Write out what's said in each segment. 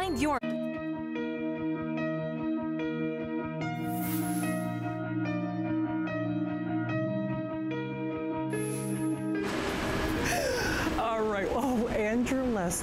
Find your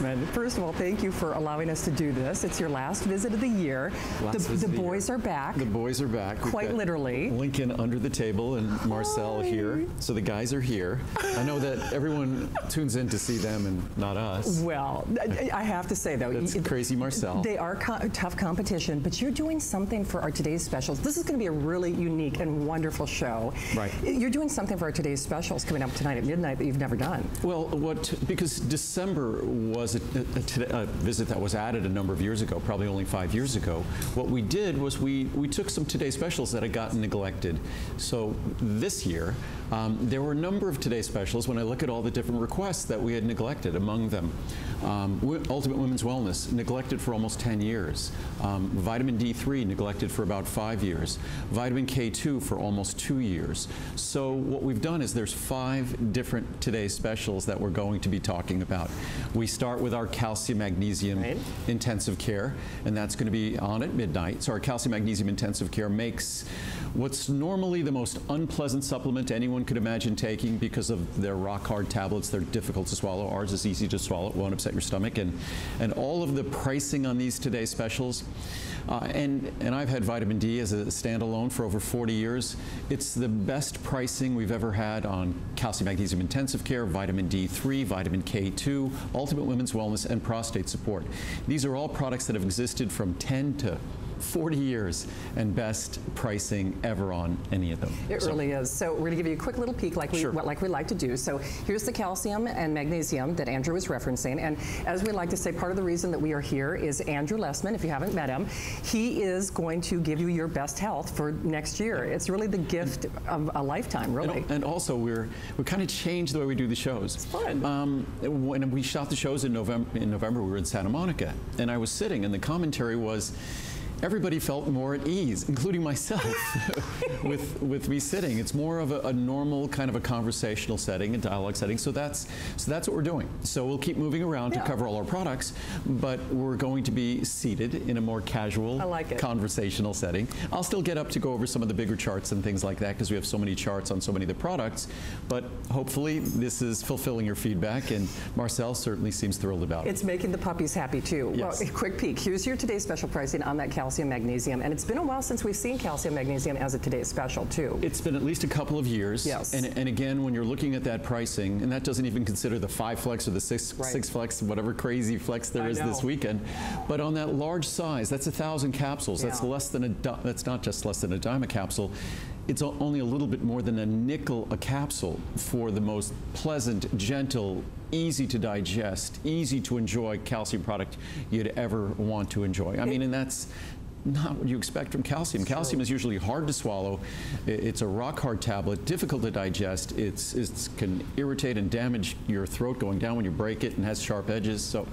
First of all, thank you for allowing us to do this. It's your last visit of the year. Last the visit the boys year. are back. The boys are back. Quite literally. Lincoln under the table and Marcel Hi. here. So the guys are here. I know that everyone tunes in to see them and not us. well, I I have to say though, That's crazy Marcel. They are co- tough competition, but you're doing something for our today's specials. This is going to be a really unique and wonderful show. Right. You're doing something for our today's specials coming up tonight at midnight that you've never done. Well, what because December was a, a, a a visit that was added a number of years ago, probably only five years ago. What we did was we we took some Today specials that had gotten neglected. So this year, um, there were a number of Today specials. When I look at all the different requests that we had neglected, among them, um, Ultimate Women's Wellness neglected for almost 10 years. Um, vitamin D3 neglected for about five years. Vitamin K2 for almost two years. So what we've done is there's five different Today specials that we're going to be talking about. We start with our calcium magnesium Right. intensive care, and that's going to be on at midnight. So our calcium magnesium intensive care makes what's normally the most unpleasant supplement anyone could imagine taking because of their rock hard tablets. They're difficult to swallow. Ours is easy to swallow. It won't upset your stomach. And, and all of the pricing on these today specials. Uh, and, and I've had vitamin D as a standalone for over 40 years. It's the best pricing we've ever had on calcium magnesium intensive care, vitamin D3, vitamin K2, ultimate women's wellness, and prostate support. These are all products that have existed from 10 to 40 years and best pricing ever on any of them. It So- really is. So we're going to give you a quick little peek, like we Sure. like we like to do. So here's the calcium and magnesium that Andrew was referencing, and as we like to say, part of the reason that we are here is Andrew Lessman. If you haven't met him, he is going to give you your best health for next year. It's really the gift of a lifetime, really. And, and also, we're we kind of changed the way we do the shows. It's fun. Um, when we shot the shows in November, in November, we were in Santa Monica, and I was sitting, and the commentary was. Everybody felt more at ease, including myself, with with me sitting. It's more of a, a normal kind of a conversational setting, a dialogue setting. So that's so that's what we're doing. So we'll keep moving around Yeah. to cover all our products, but we're going to be seated in a more casual, like conversational setting. I'll still get up to go over some of the bigger charts and things like that because we have so many charts on so many of the products. But hopefully, this is fulfilling your feedback, and Marcel certainly seems thrilled about it. It's making the puppies happy too. Yes. Well, quick peek. Here's your today's special pricing on that calcium magnesium, and it's been a while since we've seen calcium magnesium as a today's special too. It's been at least a couple of years. Yes. And, and again, when you're looking at that pricing, and that doesn't even consider the five flex or the six, Right. six flex, whatever crazy flex there I is this weekend. But on that large size, that's a thousand capsules. That's less than a, that's not just less than a dime a capsule. It's only a little bit more than a nickel a capsule for the most pleasant, gentle, easy to digest, easy to enjoy calcium product you'd ever want to enjoy. I mean, and that's not what you expect from calcium. Calcium is usually hard to swallow. It's a rock hard tablet, difficult to digest. It's it can irritate and damage your throat going down when you break it and has sharp edges. So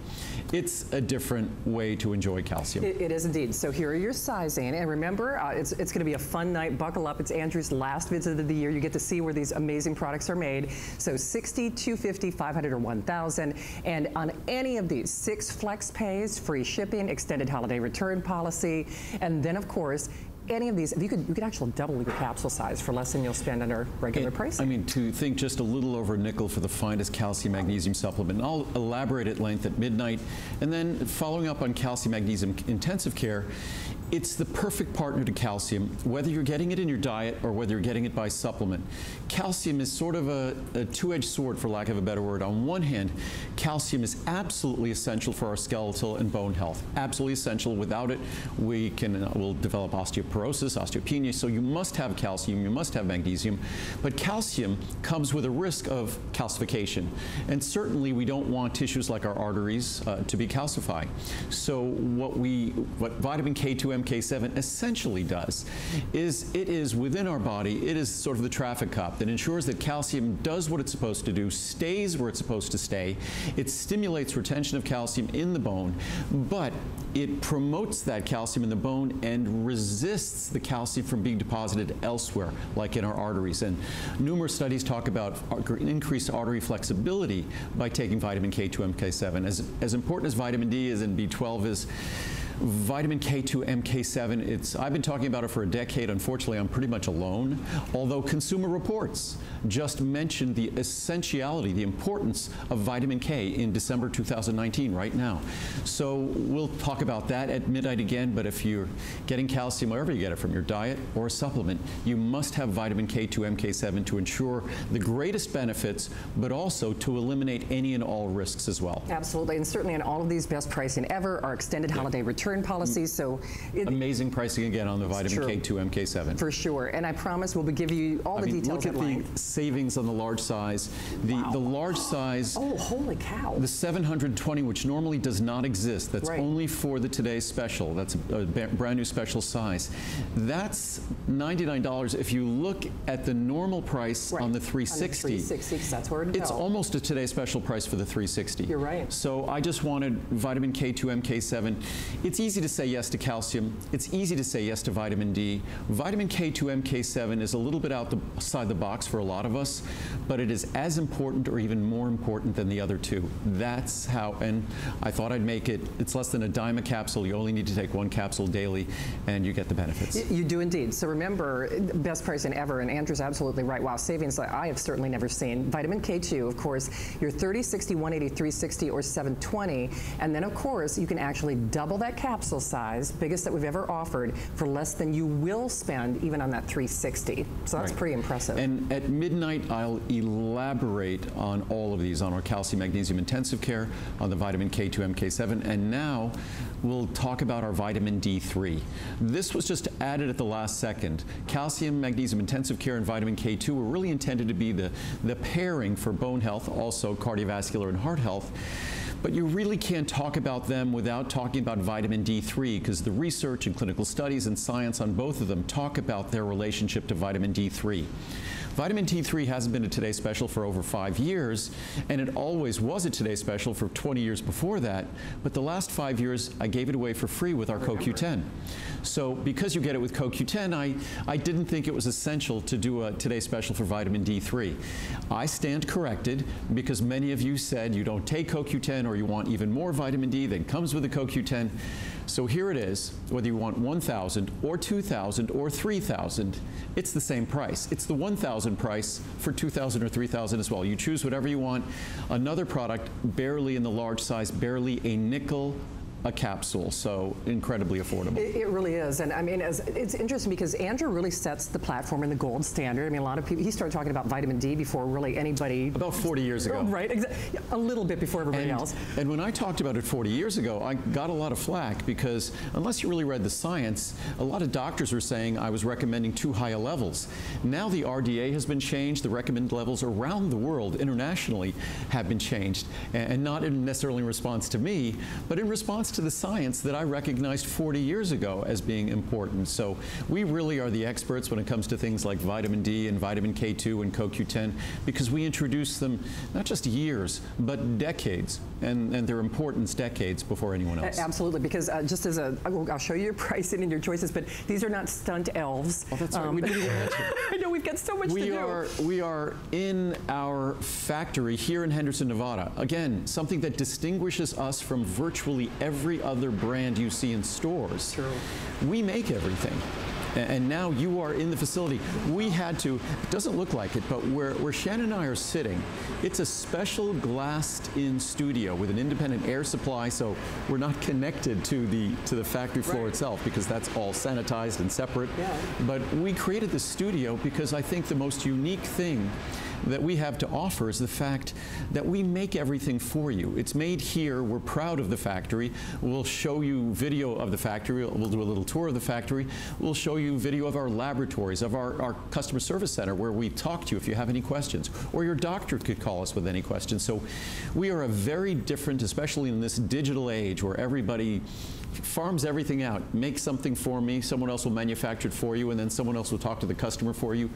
it's a different way to enjoy calcium. It, it is indeed. So here are your sizing, and remember, uh, it's, it's going to be a fun night. Buckle up. It's Andrew's last visit of the year. You get to see where these amazing products are made. So 60, 250, 500, or 1,000, and on any of these, six flex pays, free shipping, extended holiday return policy, and then of course. Any of these, if you could, you could actually double your capsule size for less than you'll spend under regular It- pricing. I mean, to think just a little over a nickel for the finest calcium magnesium supplement. And I'll elaborate at length at midnight. And then following up on calcium magnesium intensive care, it's the perfect partner to calcium, whether you're getting it in your diet or whether you're getting it by supplement. Calcium is sort of a, a two-edged sword, for lack of a better word. On one hand, calcium is absolutely essential for our skeletal and bone health. Absolutely essential. Without it, we can uh, will develop osteoporosis, osteopenia. So you must have calcium. You must have magnesium. But calcium comes with a risk of calcification, and certainly we don't want tissues like our arteries uh, to be calcified. So what we, what vitamin K2 MK7 essentially does is it is within our body, it is sort of the traffic cop that ensures that calcium does what it's supposed to do, stays where it's supposed to stay. It stimulates retention of calcium in the bone, but it promotes that calcium in the bone and resists the calcium from being deposited elsewhere, like in our arteries. And numerous studies talk about increased artery flexibility by taking vitamin K2 MK7. As, as important as vitamin D is and B12 is, Vitamin K2 MK7, it's, I've been talking about it for a decade. Unfortunately, I'm pretty much alone. Although Consumer Reports just mentioned the essentiality, the importance of vitamin K in December 2019, right now. So we'll talk about that at midnight again, but if you're getting calcium wherever you get it from your diet or a supplement, you must have vitamin K2 MK7 to ensure the greatest benefits, but also to eliminate any and all risks as well. Absolutely, and certainly in all of these best pricing ever, our extended holiday return return policies. So it, amazing pricing again on the vitamin true. K2 MK7 for sure. And I promise we'll be giving you all I the mean, details. Look at, the savings on the large size. The wow. the large size. Oh, holy cow! The 720, which normally does not exist. That's right. only for the today's special. That's a, a brand new special size. That's $99. If you look at the normal price right. on the 360, on the 360 that's where it it's almost a today's special price for the 360. You're right. So I just wanted vitamin K2 MK7. It's it's easy to say yes to calcium. It's easy to say yes to vitamin D. Vitamin K2 MK7 is a little bit outside the box for a lot of us, but it is as important or even more important than the other two. That's how, and I thought I'd make it, it's less than a dime a capsule. You only need to take one capsule daily and you get the benefits. You do indeed. So remember, best pricing ever, and Andrew's absolutely right. Wow, savings I have certainly never seen. Vitamin K2, of course, your 30, 60, 180, 360, or 720. And then, of course, you can actually double that capsule size, biggest that we've ever offered, for less than you will spend even on that 360. So that's right. pretty impressive. And at midnight, I'll elaborate on all of these on our calcium magnesium intensive care, on the vitamin K2 MK7, and now we'll talk about our vitamin D3. This was just added at the last second. Calcium, magnesium intensive care, and vitamin K2 were really intended to be the, the pairing for bone health, also cardiovascular and heart health. But you really can't talk about them without talking about vitamin D3 because the research and clinical studies and science on both of them talk about their relationship to vitamin D3. Vitamin D3 hasn't been a Today Special for over five years, and it always was a Today Special for 20 years before that, but the last five years I gave it away for free with our CoQ10. So because you get it with CoQ10, I, I didn't think it was essential to do a Today Special for vitamin D3. I stand corrected because many of you said you don't take CoQ10 or you want even more vitamin D than comes with the CoQ10. So here it is, whether you want 1,000 or 2,000 or 3,000, it's the same price. It's the 1,000 price for 2,000 or 3,000 as well. You choose whatever you want. Another product, barely in the large size, barely a nickel a capsule, so incredibly affordable. It, it, really is, and I mean, as, it's interesting because Andrew really sets the platform and the gold standard. I mean, a lot of people, he started talking about vitamin D before really anybody. About 40 years ago. Oh, right, a little bit before everybody and, else. And when I talked about it 40 years ago, I got a lot of flack because unless you really read the science, a lot of doctors were saying I was recommending too high a levels. Now the RDA has been changed, the recommended levels around the world, internationally, have been changed, and not necessarily in response to me, but in response to the science that I recognized 40 years ago as being important. So we really are the experts when it comes to things like vitamin D and vitamin K2 and CoQ10 because we introduced them not just years, but decades, and, and their importance decades before anyone else. Absolutely, because uh, just as a, I'll show you your pricing and your choices, but these are not stunt elves. Oh, that's right. Um, we didn't. I know we've got so much we to are, do. We are in our factory here in Henderson, Nevada. Again, something that distinguishes us from virtually every every other brand you see in stores. True. We make everything and now you are in the facility. We had to, it doesn't look like it, but where, where Shannon and I are sitting, it's a special glassed in studio with an independent air supply, so we're not connected to the, to the factory floor right. itself because that's all sanitized and separate. Yeah. But we created the studio because I think the most unique thing that we have to offer is the fact that we make everything for you. It's made here. We're proud of the factory. We'll show you video of the factory. We'll do a little tour of the factory. We'll show you video of our laboratories, of our, our customer service center where we talk to you if you have any questions, or your doctor could call us with any questions. So we are a very different, especially in this digital age where everybody farms everything out. Make something for me, someone else will manufacture it for you, and then someone else will talk to the customer for you.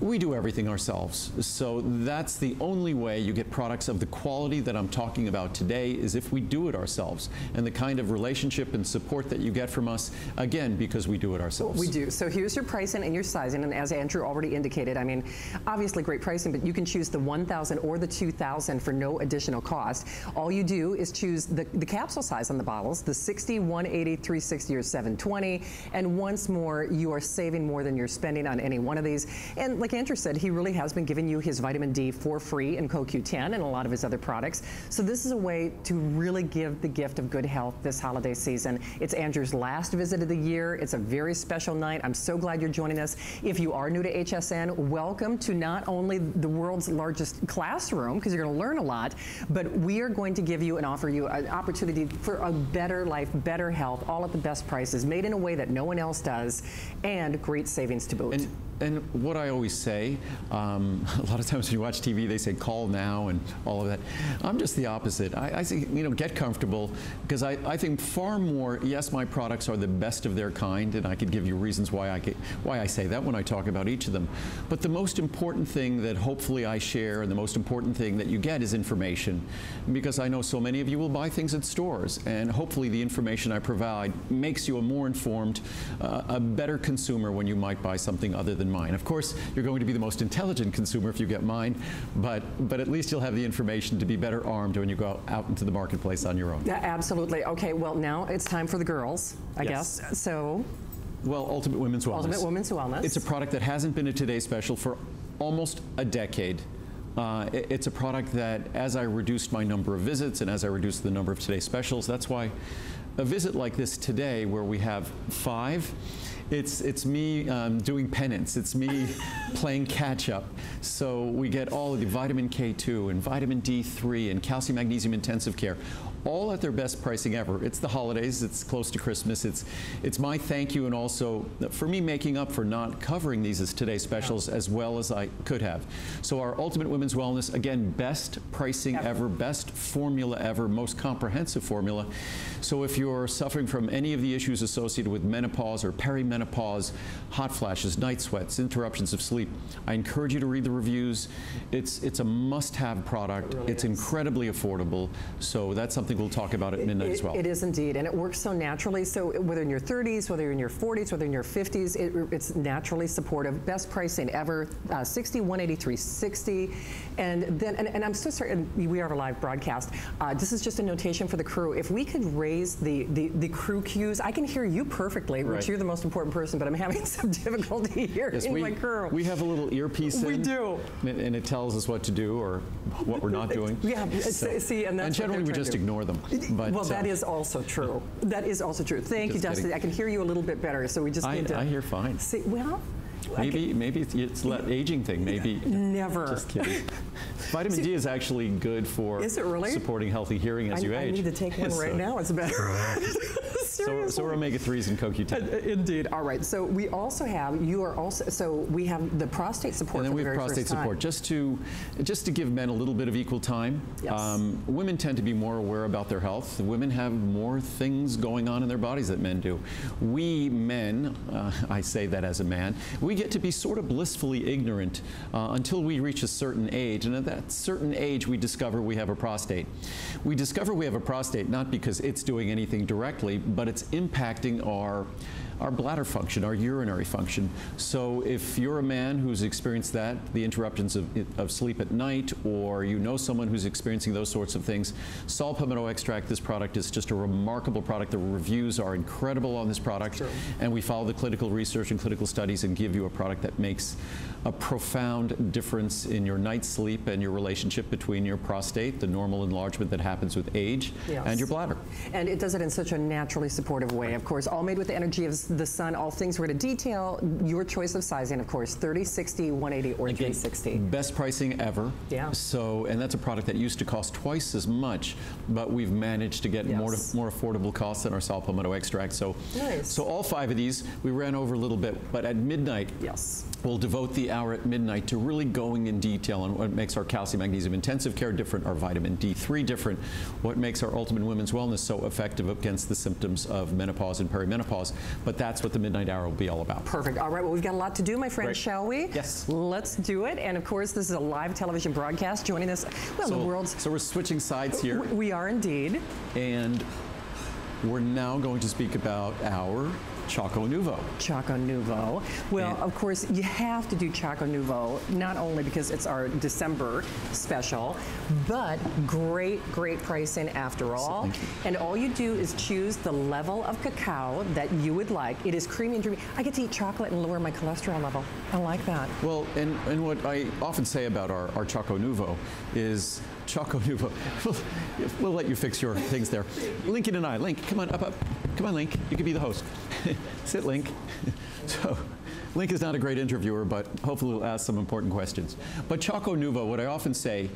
We do everything ourselves. So that's the only way you get products of the quality that I'm talking about today is if we do it ourselves. And the kind of relationship and support that you get from us, again, because we do it ourselves. We do. So here's your pricing and your sizing. And as Andrew already indicated, I mean, obviously great pricing, but you can choose the 1000 or the 2000 for no additional cost. All you do is choose the, the capsule size on the bottles, the 60, 180, 360, or 720. And once more, you are saving more than you're spending on any one of these. And like Andrew said, he really has been giving you his vitamin D for free in CoQ10 and a lot of his other products. So this is a way to really give the gift of good health this holiday season. It's Andrew's last visit of the year. It's a very special night. I'm so glad you're joining us. If you are new to HSN, welcome to not only the world's largest classroom, because you're going to learn a lot, but we are going to give you and offer you an opportunity for a better life, better health, all at the best prices, made in a way that no one else does, and great savings to boot. And and what I always say, um, a lot of times when you watch TV, they say call now and all of that. I'm just the opposite. I, I say, you know, get comfortable because I, I think far more, yes, my products are the best of their kind, and I could give you reasons why I, get, why I say that when I talk about each of them. But the most important thing that hopefully I share and the most important thing that you get is information because I know so many of you will buy things at stores, and hopefully the information I provide makes you a more informed, uh, a better consumer when you might buy something other than than mine. Of course, you're going to be the most intelligent consumer if you get mine, but, but at least you'll have the information to be better armed when you go out into the marketplace on your own. Yeah, absolutely. Okay, well, now it's time for the girls, I Yes. guess. So, Well, Ultimate Women's Wellness. Ultimate Women's Wellness. It's a product that hasn't been a Today Special for almost a decade. Uh, it- it's a product that, as I reduced my number of visits and as I reduced the number of Today Specials, that's why a visit like this today, where we have five, it's it's me um, doing penance. It's me playing catch up. So we get all of the vitamin K2 and vitamin D3 and calcium magnesium intensive care, all at their best pricing ever. It's the holidays. It's close to Christmas. It's it's my thank you and also for me making up for not covering these as today's specials as well as I could have. So our Ultimate Women's Wellness again, best pricing Ever. ever, best formula ever, most comprehensive formula. So if you're suffering from any of the issues associated with menopause or perimenopause, hot flashes, night sweats, interruptions of sleep, I encourage you to read the reviews. It's it's a must-have product. really it's is. incredibly affordable. So that's something we'll talk about it at midnight It- as well. It is indeed, and it works so naturally. So whether in your 30s, whether you're in your 40s, whether in your 50s, it, it's naturally supportive. Best pricing ever, uh, 60, 183, 60. And then, and, and I'm so sorry, we are a live broadcast. Uh, this is just a notation for the crew. If we could raise the, the, the crew cues, I can hear you perfectly, Right. which you're the most important person, but I'm having some difficulty hearing Yes, we, my crew. we have a little earpiece We in, do. and and it tells us what to do or what we're not doing. Yeah, it's- see, and that's what generally we just to them. But, well, that uh, is also true. That is also true. Thank you, Dustin. kidding. I can hear you a little bit better, so we just I, need to. I hear fine. See, well, Maybe maybe it's, it's aging thing. Maybe never. just kidding. Vitamin D is actually good for Is it really? supporting healthy hearing as I, you I age. need to take one right So- now. It's better. So, so are omega threes and CoQ10. Indeed. All right. So we also have you are also so we have the prostate support And then we the have prostate support, just to just to give men a little bit of equal time. Um, women tend to be more aware about their health. Women have more things going on in their bodies that men do. We men, uh, I say that as a man, we get to be sort of blissfully ignorant uh, until we reach a certain age, and at that certain age, we discover we have a prostate. We discover we have a prostate not because it's doing anything directly, but it's impacting our our bladder function, our urinary function. So if you're a man who's experienced that, the interruptions of, of sleep at night, or you know someone who's experiencing those sorts of things, saw palmetto extract, this product is just a remarkable product. The reviews are incredible on this product, and we follow the clinical research and clinical studies and give you a product that makes a profound difference in your night's sleep and your relationship between your prostate, the normal enlargement that happens with age, Yes. and your bladder. And it does it in such a naturally supportive way. Of course, all made with the energy of the sun, all things we're going to detail. Your choice of sizing, of course, 30, 60, 180, or 360. Best pricing ever. Yeah. So, and that's a product that used to cost twice as much, but we've managed to get more Yes. more affordable costs than our saw palmetto extract. So, Nice. so all five of these we ran over a little bit, but at midnight, Yes. We'll devote the hour at midnight to really going in detail on what makes our calcium magnesium intensive care different, our vitamin D3 different, what makes our ultimate women's wellness so effective against the symptoms of menopause and perimenopause. But that's what the midnight hour will be all about. Perfect. All right, well, we've got a lot to do, my friend, Great. shall we? Yes. Let's do it. And of course, this is a live television broadcast. Joining us, well, the So, world's. so we're switching sides here, We are indeed. and we're now going to speak about our Choco Nuvo. Choco Nuvo. Well, And- of course, you have to do Choco Nuvo, not only because it's our December special, but great, great pricing after all. you. And all you do is choose the level of cacao that you would like. It is creamy and dreamy. I get to eat chocolate and lower my cholesterol level. I like that. Well, and, and what I often say about our, our Choco Nuvo is Choco Nuvo. We'll, we'll let you fix your things there. Lincoln and I, Link, come on up, up. Come on, Link. You can be the host. Sit, Link. so, Link is not a great interviewer, but hopefully he'll ask some important questions. But Choco Nuvo, what I often say,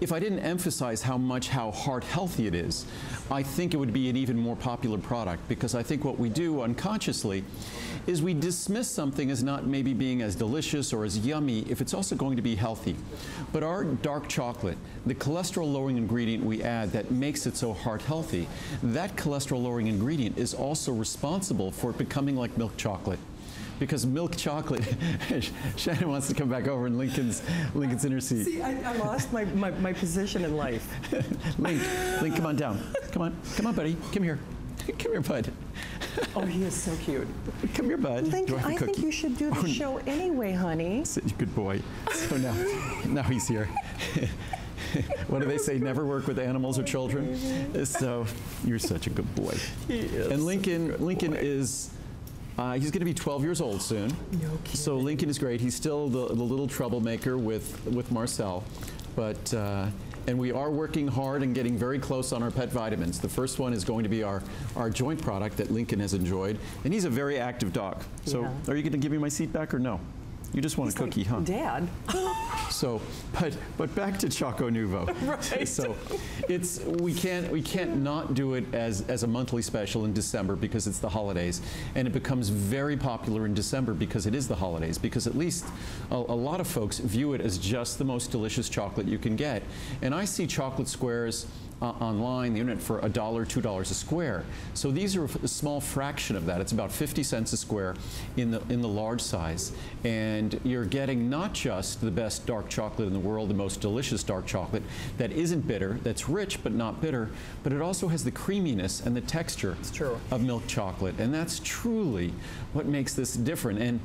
if I didn't emphasize how much how heart healthy it is, I think it would be an even more popular product because I think what we do unconsciously is we dismiss something as not maybe being as delicious or as yummy if it's also going to be healthy. But our dark chocolate, the cholesterol lowering ingredient we add that makes it so heart healthy, that cholesterol lowering ingredient is also responsible for it becoming like milk chocolate. Because milk chocolate, Shannon wants to come back over in Lincoln's Lincoln's inner seat. See, I, I lost my, my, my position in life. Link, Link, come on down. Come on, come on, buddy. Come here. Come here, bud. Oh, he is so cute. Come here, bud. Lincoln, have think you should do the Oh, show anyway, honey. Good boy. Oh, so now, now he's here. what do they say? Never work with animals or children. So you're such a good boy. And Lincoln, Lincoln is. Uh, he's going to be 12 years old soon. No So Lincoln is great. He's still the, the little troublemaker with with Marcel, but. Uh, and we are working hard and getting very close on our pet vitamins. The first one is going to be our, our joint product that Lincoln has enjoyed. And he's a very active dog. So Yeah. are you going to give me my seat back or no? You just want a cookie, huh? Dad. So, but but back to Choco Nuvo. Right. So, it's we can't we can't not do it as as a monthly special in December because it's the holidays, and it becomes very popular in December because it is the holidays. Because at least a, a lot of folks view it as just the most delicious chocolate you can get, and I see chocolate squares. Uh, online, the internet for a dollar, two dollars a square. So these are a small fraction of that. It's about 50 cents a square in the in the large size, and you're getting not just the best dark chocolate in the world, the most delicious dark chocolate that isn't bitter, that's rich but not bitter, but it also has the creaminess and the texture of milk chocolate, and that's truly what makes this different. And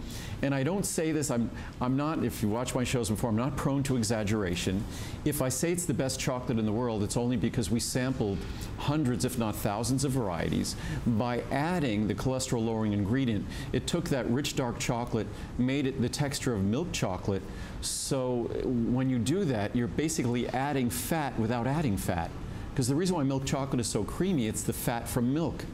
and I don't say this. I'm I'm not. If you watch my shows before, I'm not prone to exaggeration. If I say it's the best chocolate in the world, it's only because we sampled hundreds, if not thousands, of varieties. By adding the cholesterol-lowering ingredient, it took that rich dark chocolate, made it the texture of milk chocolate. So when you do that, you're basically adding fat without adding fat. Because the reason why milk chocolate is so creamy, it's the fat from milk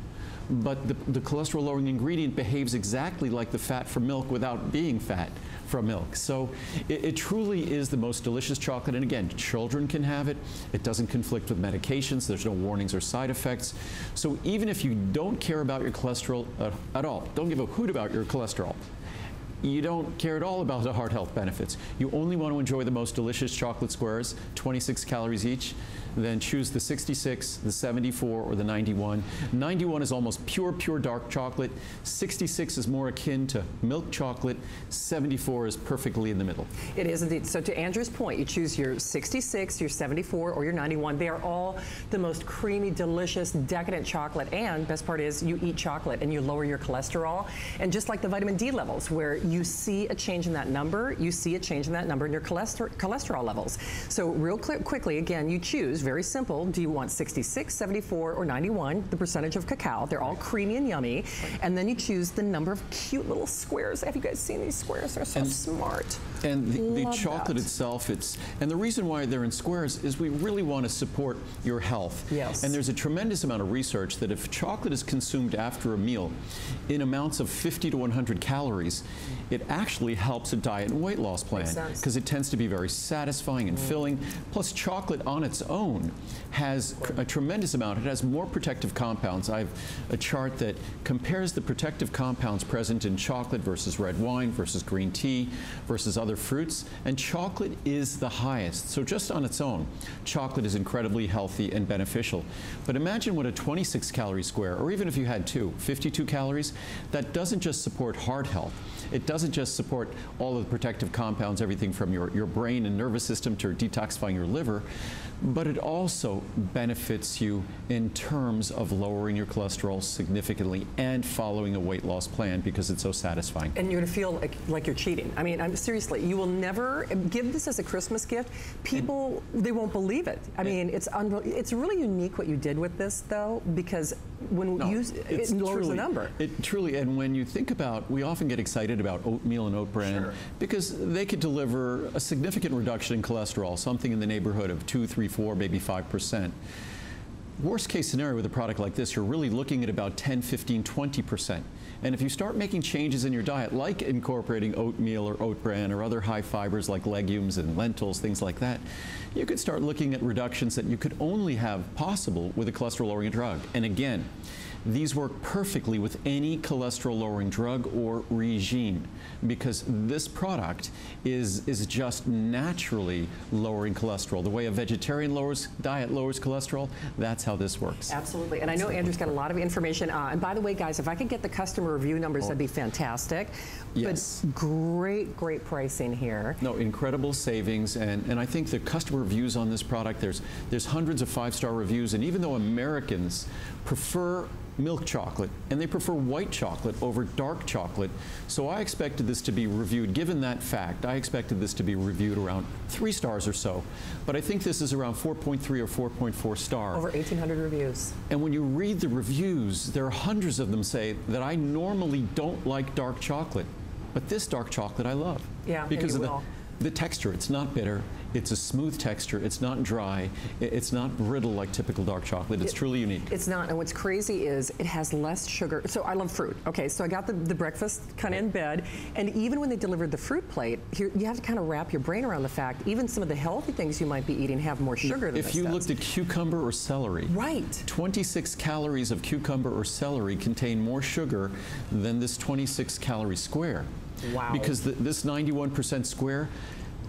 but the, the cholesterol lowering ingredient behaves exactly like the fat from milk without being fat from milk. So it, it truly is the most delicious chocolate. And again, children can have it. It doesn't conflict with medications. There's no warnings or side effects. So even if you don't care about your cholesterol uh, at all, don't give a hoot about your cholesterol. You don't care at all about the heart health benefits. You only want to enjoy the most delicious chocolate squares, 26 calories each. Then choose the 66, the 74, or the 91. 91 is almost pure, pure dark chocolate. 66 is more akin to milk chocolate. 74 is perfectly in the middle. It is indeed. So to Andrew's point, you choose your 66, your 74, or your 91. They are all the most creamy, delicious, decadent chocolate. And best part is you eat chocolate and you lower your cholesterol. And just like the vitamin D levels, where you see a change in that number, you see a change in that number in your cholesterol, cholesterol levels. So real quickly, again, you choose, very simple, do you want 66, 74, or 91, the percentage of cacao. They're all creamy and yummy. And then you choose the number of cute little squares. Have you guys seen these squares? They're so smart. And the, the chocolate that. itself, it's and the reason why they're in squares is we really want to support your health. Yes. And there's a tremendous amount of research that if chocolate is consumed after a meal in amounts of 50 to 100 calories, it actually helps a diet and weight loss plan. Mm. because it tends to be very satisfying and filling. Plus, chocolate on its own has a tremendous amount. It has more protective compounds. I have a chart that compares the protective compounds present in chocolate versus red wine versus green tea versus other fruits, and chocolate is the highest. So just on its own, chocolate is incredibly healthy and beneficial. But imagine what a 26 calorie square, or even if you had two, 52 calories, that doesn't just support heart health. It doesn't just support all of the protective compounds, everything from your, your brain and nervous system to detoxifying your liver, but it also benefits you in terms of lowering your cholesterol significantly and following a weight loss plan because it's so satisfying. And you're going to feel like, like you're cheating. I mean, I'm seriously, you will never give this as a Christmas gift. People, they won't believe it. I mean, it's. It's really unique what you did with this, though, because when No, you, it lowers the number. It truly, and when you think about, we often get excited about oatmeal and oat bran Sure. because they could deliver a significant reduction in cholesterol, something in the neighborhood of two, three, four, maybe five percent. Worst case scenario with a product like this, you're really looking at about 10, 15, 20 percent. And if you start making changes in your diet, like incorporating oatmeal or oat bran or other high fibers like legumes and lentils, things like that, you could start looking at reductions that you could only have possible with a cholesterol lowering drug. And again, these work perfectly with any cholesterol lowering drug or regime because this product is, is just naturally lowering cholesterol. The way a vegetarian lowers diet lowers cholesterol, that's how this works. Absolutely. And I know Andrew's got a lot of information. Uh, and by the way, guys, if I could get the customer review numbers, that'd be fantastic. Yes. But great, great pricing here. No, incredible savings, and, and I think the customer reviews on this product, there's, there's hundreds of five-star reviews, and even though Americans prefer milk chocolate, and they prefer white chocolate over dark chocolate, so I expected this to be reviewed, given that fact, I expected this to be reviewed around three stars or so, but I think this is around 4.3 or 4.4 star. Over 1,800 reviews. And when you read the reviews, there are hundreds of them say that I normally don't like dark chocolate, but this dark chocolate I love. Yeah, because of the, the texture. It's not bitter. It's a smooth texture. It's not dry. It's not brittle like typical dark chocolate. It's truly unique. It's not, and what's crazy is it has less sugar. So I love fruit. Okay, so I got the, the breakfast kind of in bed, and even when they delivered the fruit plate, here you have to kind of wrap your brain around the fact even some of the healthy things you might be eating have more sugar than If this you does. looked at cucumber or celery, right. 26 calories of cucumber or celery contain more sugar than this 26 calorie square. Wow. Because the, this 91% square,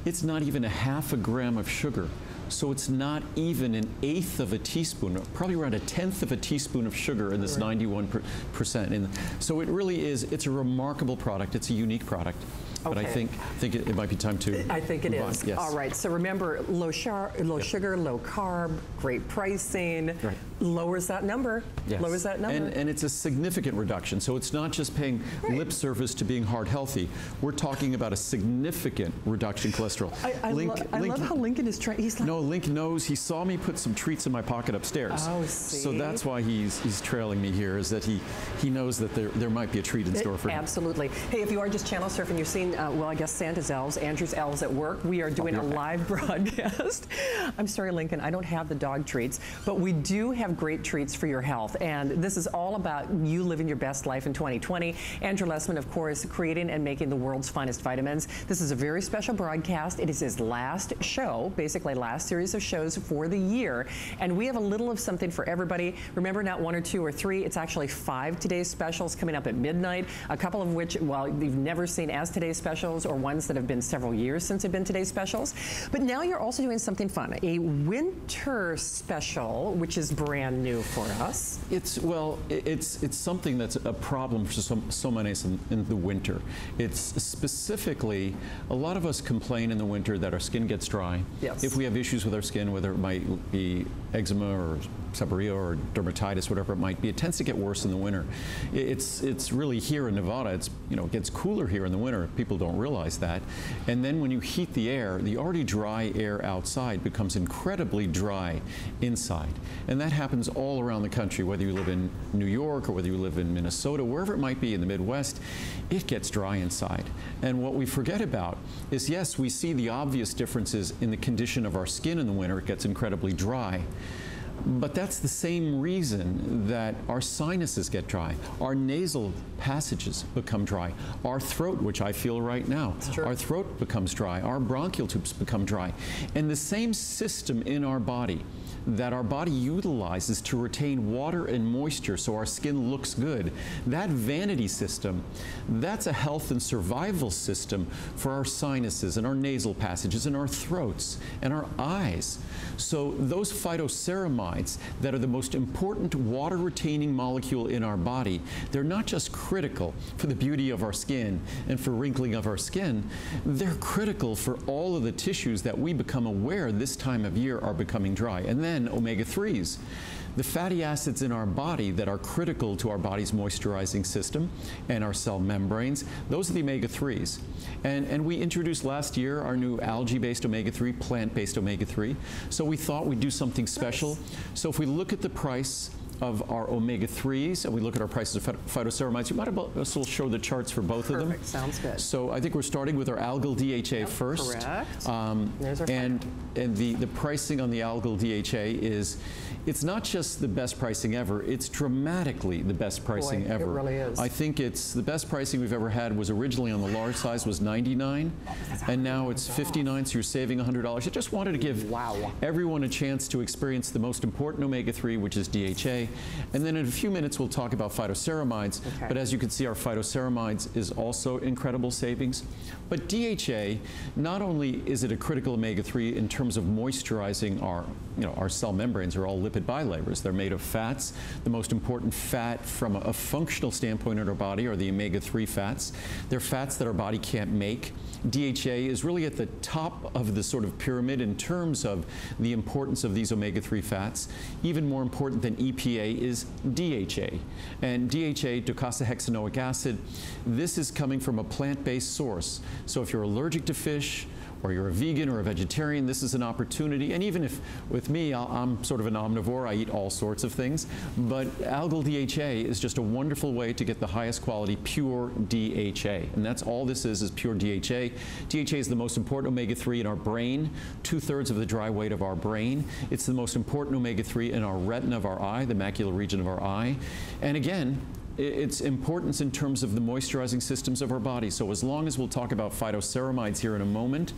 it's not even a half a gram of sugar. So it's not even an eighth of a teaspoon, probably around a tenth of a teaspoon of sugar in this 91%. And so it really is, it's a remarkable product. It's a unique product. But I think, think it, it might be time to I think it is. Yes. All right. So remember, low, char- low sugar, low carb, great pricing. Right. Lowers that number. Yes. Lowers that number. And, and it's a significant reduction. So it's not just paying lip service to being heart healthy. We're talking about a significant reduction in cholesterol. I, I, Link- lo- I Link- love how Lincoln is trying. He's like, No, Link knows. He saw me put some treats in my pocket upstairs. Oh, see. So that's why he's he's trailing me here. Is that he he knows that there there might be a treat in store for him. Absolutely. Hey, if you are just channel surfing, you're seeing, uh, well, I guess Santa's elves, Andrew's elves at work. We are doing a live broadcast. I'm sorry, Lincoln, I don't have the dog treats, but we do have great treats for your health. And this is all about you living your best life in 2020. Andrew Lessman, of course, creating and making the world's finest vitamins. This is a very special broadcast. It is his last show, basically last series of shows for the year. And we have a little of something for everybody. Remember, not one or two or three, it's actually five today's specials coming up at midnight, a couple of which, well, you've never seen as today's specials or ones that have been several years since have been today's specials. But now you're also doing something fun, a winter special, which is brand new for us. It's well, it's it's something that's a problem for so, so many in, in the winter. It's specifically a lot of us complain in the winter that our skin gets dry. Yes. If we have issues with our skin, whether it might be eczema or seborrhea or dermatitis, whatever it might be, it tends to get worse in the winter. It's, it's really here in Nevada, it's, you know, it gets cooler here in the winter. People don't realize that. And then when you heat the air, the already dry air outside becomes incredibly dry inside. And that happens all around the country, whether you live in New York or whether you live in Minnesota, wherever it might be in the Midwest, it gets dry inside. And what we forget about is yes, we see the obvious differences in the condition of our skin in the winter. It gets incredibly dry. But that's the same reason that our sinuses get dry, our nasal passages become dry, our throat, which I feel right now, our throat becomes dry, our bronchial tubes become dry. And the same system in our body that our body utilizes to retain water and moisture so our skin looks good. That vanity system, that's a health and survival system for our sinuses and our nasal passages and our throats and our eyes. So those phytoceramides that are the most important water retaining molecule in our body, they're not just critical for the beauty of our skin and for wrinkling of our skin, they're critical for all of the tissues that we become aware this time of year are becoming dry. And then then omega-3s. The fatty acids in our body that are critical to our body's moisturizing system and our cell membranes, those are the omega-3s. And, and we introduced last year our new algae-based omega-3, plant-based omega-3. So we thought we'd do something special. Nice. So if we look at the price of our omega-3s, and we look at our prices of phytoceramides. You might as well show the charts for both Perfect. of them. Sounds good. So I think we're starting with our algal DHA yep, first. Correct. Um, There's our and and the, the pricing on the algal DHA is, it's not just the best pricing ever, it's dramatically the best pricing Boy, ever. It really is. I think it's the best pricing we've ever had was originally on the large size was 99 and now it's 59 so you're saving $100. I just wanted to give wow. everyone a chance to experience the most important omega-3 which is DHA and then in a few minutes, we'll talk about phytoceramides. Okay. But as you can see, our phytoceramides is also incredible savings. But DHA, not only is it a critical omega-3 in terms of moisturizing our, you know, our cell membranes are all lipid bilayers. They're made of fats. The most important fat from a functional standpoint in our body are the omega-3 fats. They're fats that our body can't make. DHA is really at the top of the sort of pyramid in terms of the importance of these omega-3 fats. Even more important than EPA is DHA. And DHA, docosahexaenoic acid, this is coming from a plant-based source. So if you're allergic to fish, or you're a vegan or a vegetarian, this is an opportunity. And even if with me, I'm sort of an omnivore, I eat all sorts of things, but algal DHA is just a wonderful way to get the highest quality pure DHA. And that's all this is, is pure DHA. DHA is the most important omega-3 in our brain, two-thirds of the dry weight of our brain. It's the most important omega-3 in our retina of our eye, the macular region of our eye. And again, its importance in terms of the moisturizing systems of our body. So as long as we'll talk about phytoceramides here in a moment,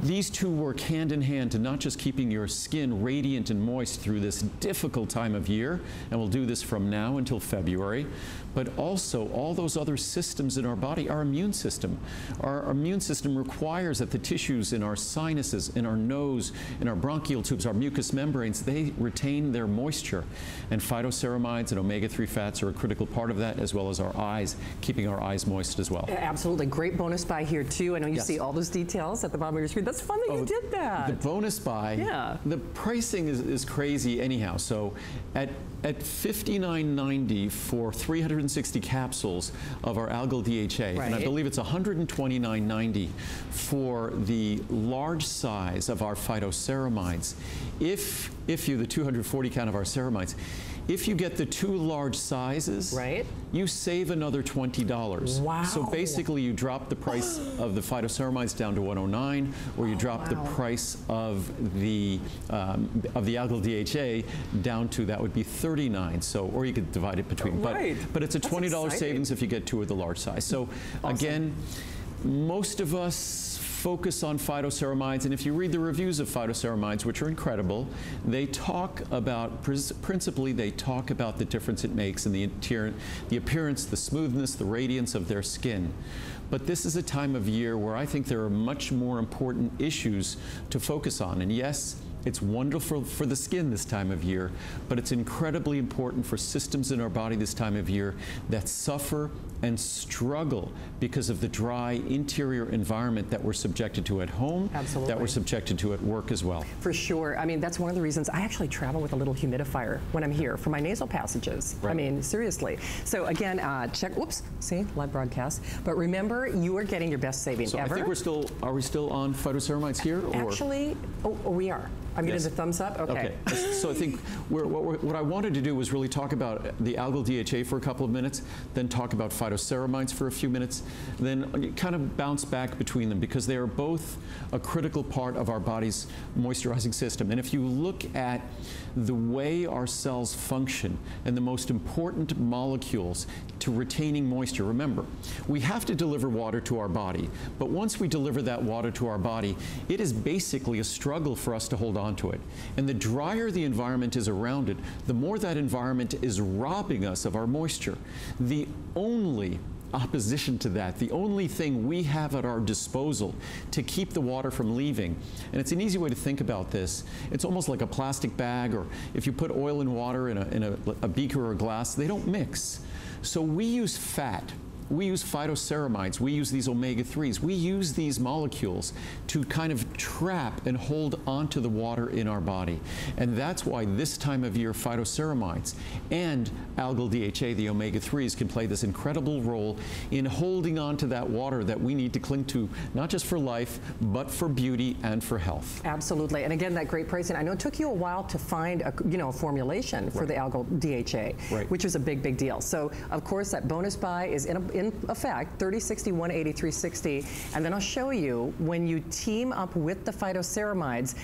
these two work hand in hand to not just keeping your skin radiant and moist through this difficult time of year, and we'll do this from now until February, but also all those other systems in our body, our immune system. Our immune system requires that the tissues in our sinuses, in our nose, in our bronchial tubes, our mucous membranes, they retain their moisture. And phytoceramides and omega-3 fats are a critical part of that, as well as our eyes, keeping our eyes moist as well. Absolutely. Great bonus buy here, too. I know you yes. see all those details at the bottom of your screen. That's fun that oh, you did that. The bonus buy, yeah. the pricing is, is crazy anyhow. So at at $59.90 for 360 capsules of our algal DHA, right. and I believe it's $129.90 for the large size of our phytoceramides. If, if you, the 240 count of our ceramides, if you get the two large sizes, right. you save another $20. Wow. So basically you drop the price of the phytoceramides down to 109 or you drop wow. the price of the um, of the algal DHA down to that would be 39. So or you could divide it between right. but but it's a $20 savings if you get two of the large size. So awesome. again, most of us focus on phytoceramides, and if you read the reviews of phytoceramides, which are incredible, they talk about, principally, they talk about the difference it makes in the, interior, the appearance, the smoothness, the radiance of their skin. But this is a time of year where I think there are much more important issues to focus on. And yes, It's wonderful for the skin this time of year, but it's incredibly important for systems in our body this time of year that suffer and struggle because of the dry interior environment that we're subjected to at home, Absolutely. that we're subjected to at work as well. For sure. I mean, that's one of the reasons I actually travel with a little humidifier when I'm here for my nasal passages. I mean, seriously. So again, uh, check. Whoops. See, live broadcast. But remember, you are getting your best saving So ever. I think we're still, are we still on phytoceramides here? Or? Actually, oh, oh, we are. I'm Yes. getting the thumbs up. Okay. Okay. so I think we're, what, we're, what I wanted to do was really talk about the algal DHA for a couple of minutes, then talk about phytoceramides for a few minutes, then kind of bounce back between them because they are both a critical part of our body's moisturizing system. And if you look at the way our cells function and the most important molecules to retaining moisture, remember, we have to deliver water to our body, but once we deliver that water to our body, it is basically a struggle for us to hold on to it. And the drier the environment is around it, the more that environment is robbing us of our moisture. The only opposition to that, the only thing we have at our disposal to keep the water from leaving, and it's an easy way to think about this, it's almost like a plastic bag, or if you put oil and water in a, in a, a beaker or a glass, they don't mix. So we use fat we use phytoceramides, we use these omega-3s, we use these molecules to kind of trap and hold onto the water in our body. And that's why this time of year phytoceramides and algal DHA, the omega-3s, can play this incredible role in holding on to that water that we need to cling to, not just for life, but for beauty and for health. Absolutely. And again, that great pricing. I know it took you a while to find a you know a formulation for the algal DHA, Right. which was a big, big deal. So of course that bonus buy is in, a, in effect 30, 60, 180, 360. And then I'll show you when you team up with the phytoceramides.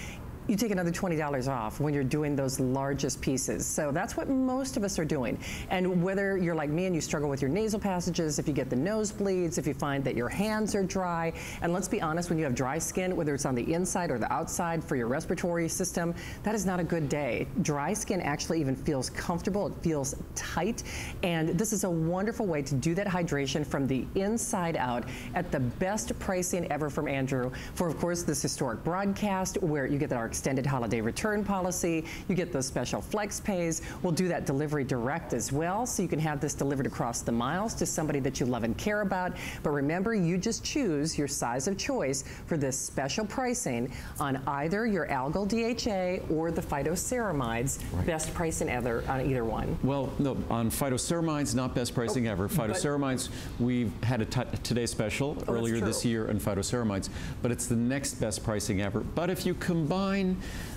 You take another $20 off when you're doing those largest pieces. So that's what most of us are doing. And whether you're like me and you struggle with your nasal passages, if you get the nosebleeds, if you find that your hands are dry, and let's be honest, when you have dry skin, whether it's on the inside or the outside for your respiratory system, that is not a good day. Dry skin actually even feels comfortable, it feels tight, and this is a wonderful way to do that hydration from the inside out at the best pricing ever from Andrew for, of course, this historic broadcast where you get our extended holiday return policy, you get those special flex pays. We'll do that delivery direct as well, so you can have this delivered across the miles to somebody that you love and care about. But remember, you just choose your size of choice for this special pricing on either your algal DHA or the phytoceramides. Best pricing ever on either one. Well, no, on phytoceramides, not best pricing ever. Oh, phytoceramides, we've had a today special oh, that's earlier this year on phytoceramides, but it's the next best pricing ever. But if you combine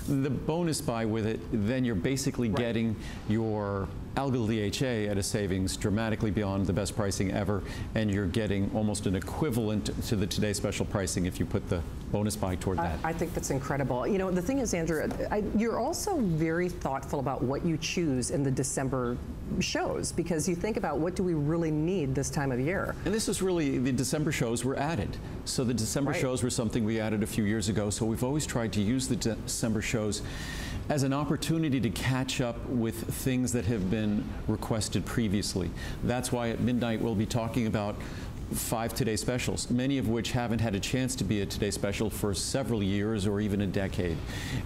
the bonus buy with it, then you're basically getting your algal DHA at a savings dramatically beyond the best pricing ever, and you're getting almost an equivalent to the today special pricing if you put the bonus buy toward that. I think that's incredible. You know, the thing is, Andrew, I, you're also very thoughtful about what you choose in the December shows because you think about what do we really need this time of year. And this is really, the December shows were added. So the December Right. shows were something we added a few years ago. So we've always tried to use the December shows as an opportunity to catch up with things that have been requested previously. That's why at midnight we'll be talking about five Today Specials, many of which haven't had a chance to be a Today Special for several years or even a decade.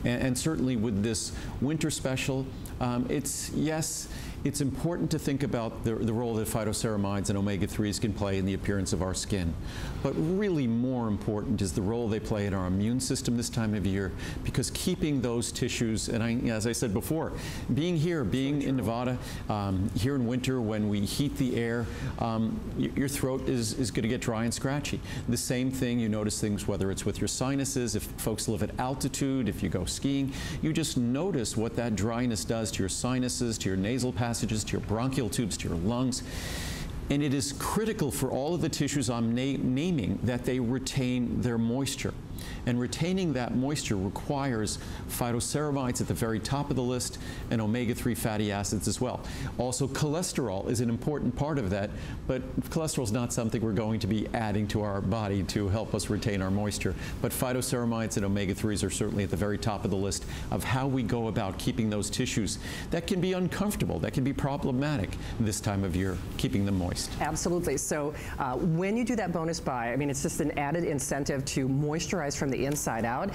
And, and certainly with this winter special, um, it's, yes, it's important to think about the, the role that phytoceramides and omega-3s can play in the appearance of our skin. But really more important is the role they play in our immune system this time of year because keeping those tissues, and I, as I said before, being here, being in Nevada, um, here in winter when we heat the air, um, your throat is, is going to get dry and scratchy. The same thing, you notice things whether it's with your sinuses, if folks live at altitude, if you go skiing, you just notice what that dryness does to your sinuses, to your nasal passages, to your bronchial tubes, to your lungs. And it is critical for all of the tissues I'm na- naming that they retain their moisture. And retaining that moisture requires phytoceramides at the very top of the list and omega 3 fatty acids as well. Also, cholesterol is an important part of that, but cholesterol is not something we're going to be adding to our body to help us retain our moisture. But phytoceramides and omega 3s are certainly at the very top of the list of how we go about keeping those tissues that can be uncomfortable, that can be problematic this time of year, keeping them moist. Absolutely. So uh, when you do that bonus buy, I mean, it's just an added incentive to moisturize from the inside out.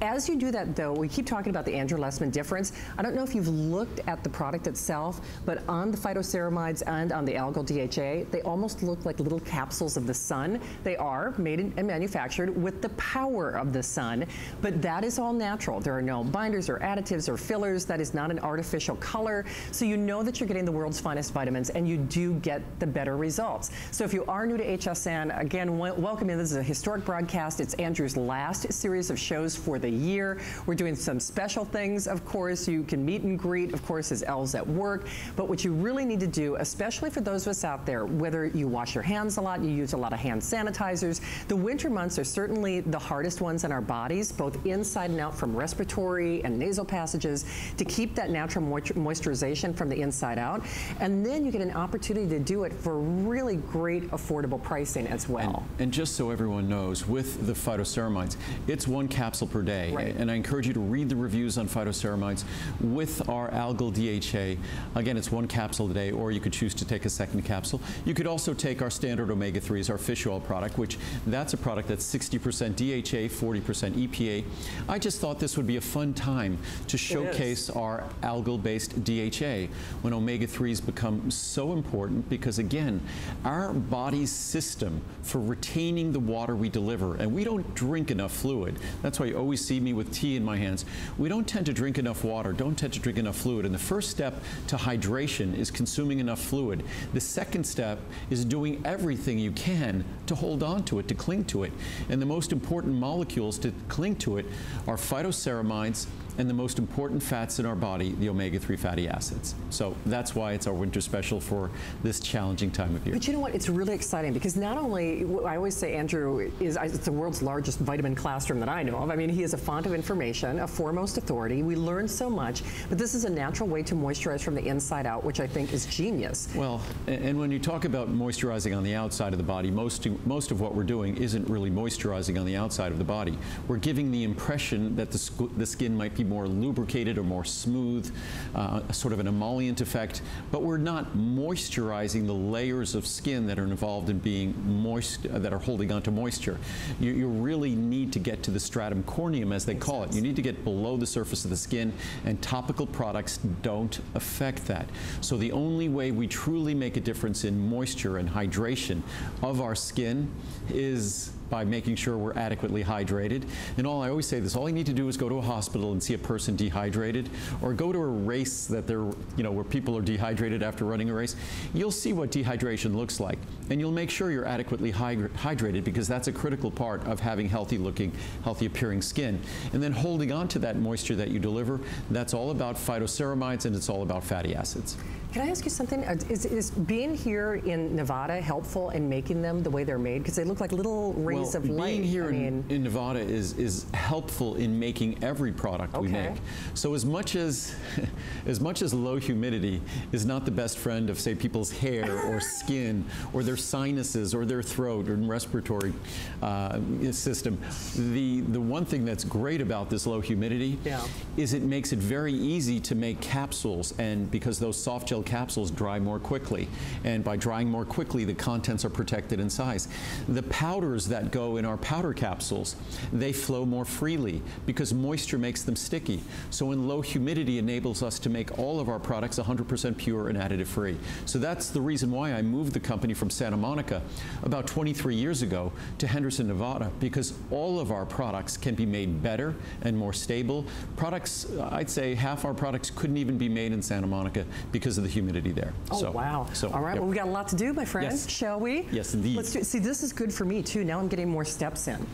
As you do that, though, we keep talking about the Andrew Lessman difference. I don't know if you've looked at the product itself, but on the phytoceramides and on the algal DHA, they almost look like little capsules of the sun. They are made and manufactured with the power of the sun, but that is all natural. There are no binders or additives or fillers. That is not an artificial color. So you know that you're getting the world's finest vitamins and you do get the better results. So if you are new to HSN, again, welcome in. This is a historic broadcast. It's Andrew's last series of shows for the the year. We're doing some special things, of course. You can meet and greet, of course, as elves at work. But what you really need to do, especially for those of us out there, whether you wash your hands a lot, you use a lot of hand sanitizers, the winter months are certainly the hardest ones in our bodies, both inside and out from respiratory and nasal passages, to keep that natural moisturization from the inside out. And then you get an opportunity to do it for really great affordable pricing as well. And, and just so everyone knows, with the phytoceramides, it's one capsule per day day. Right. And I encourage you to read the reviews on phytoceramides with our algal DHA. Again, it's one capsule a day, or you could choose to take a second capsule. You could also take our standard omega-3s, our fish oil product, which that's a product that's 60% DHA, 40% EPA. I just thought this would be a fun time to showcase our algal-based DHA when omega-3s become so important because, again, our body's system for retaining the water we deliver, and we don't drink enough fluid. That's why you always see me with tea in my hands, we don't tend to drink enough water, don't tend to drink enough fluid. And the first step to hydration is consuming enough fluid. The second step is doing everything you can to hold on to it, to cling to it. And the most important molecules to cling to it are phytoceramides and the most important fats in our body, the omega-3 fatty acids. So that's why it's our winter special for this challenging time of year. But you know what? It's really exciting because not only, I always say Andrew is it's the world's largest vitamin classroom that I know of. I mean, he is a font of information, a foremost authority. We learn so much, but this is a natural way to moisturize from the inside out, which I think is genius. Well, and when you talk about moisturizing on the outside of the body, most, most of what we're doing isn't really moisturizing on the outside of the body. We're giving the impression that the, the skin might be more lubricated or more smooth, uh, sort of an emollient effect, but we're not moisturizing the layers of skin that are involved in being moist, uh, that are holding onto moisture. You, you, really need to get to the stratum corneum, as they Makes call sense. it. You need to get below the surface of the skin, and topical products don't affect that. So the only way we truly make a difference in moisture and hydration of our skin is by making sure we're adequately hydrated. And all I always say this, all you need to do is go to a hospital and see a person dehydrated or go to a race that they're, you know, where people are dehydrated after running a race. You'll see what dehydration looks like and you'll make sure you're adequately hydrated because that's a critical part of having healthy looking, healthy appearing skin. And then holding on to that moisture that you deliver, that's all about phytoceramides and it's all about fatty acids. Can I ask you something? Uh, is, is being here in Nevada helpful in making them the way they're made? Because they look like little rays well, of light. Being here in, in, Nevada is, is helpful in making every product okay. we make. So as much as, as much as low humidity is not the best friend of, say, people's hair or skin or their sinuses or their throat or respiratory uh, system, the, the one thing that's great about this low humidity yeah. is it makes it very easy to make capsules. And because those soft gel capsules dry more quickly. And by drying more quickly, the contents are protected in size. The powders that go in our powder capsules, they flow more freely because moisture makes them sticky. So in low humidity enables us to make all of our products 100% pure and additive free. So that's the reason why I moved the company from Santa Monica about 23 years ago to Henderson, Nevada, because all of our products can be made better and more stable. Products, I'd say half our products couldn't even be made in Santa Monica because of the the humidity there. Oh, so, wow. So, All right, yep. well, we got a lot to do, my friends, yes. shall we? Yes, indeed. Let's do, see, this is good for me, too. Now I'm getting more steps in.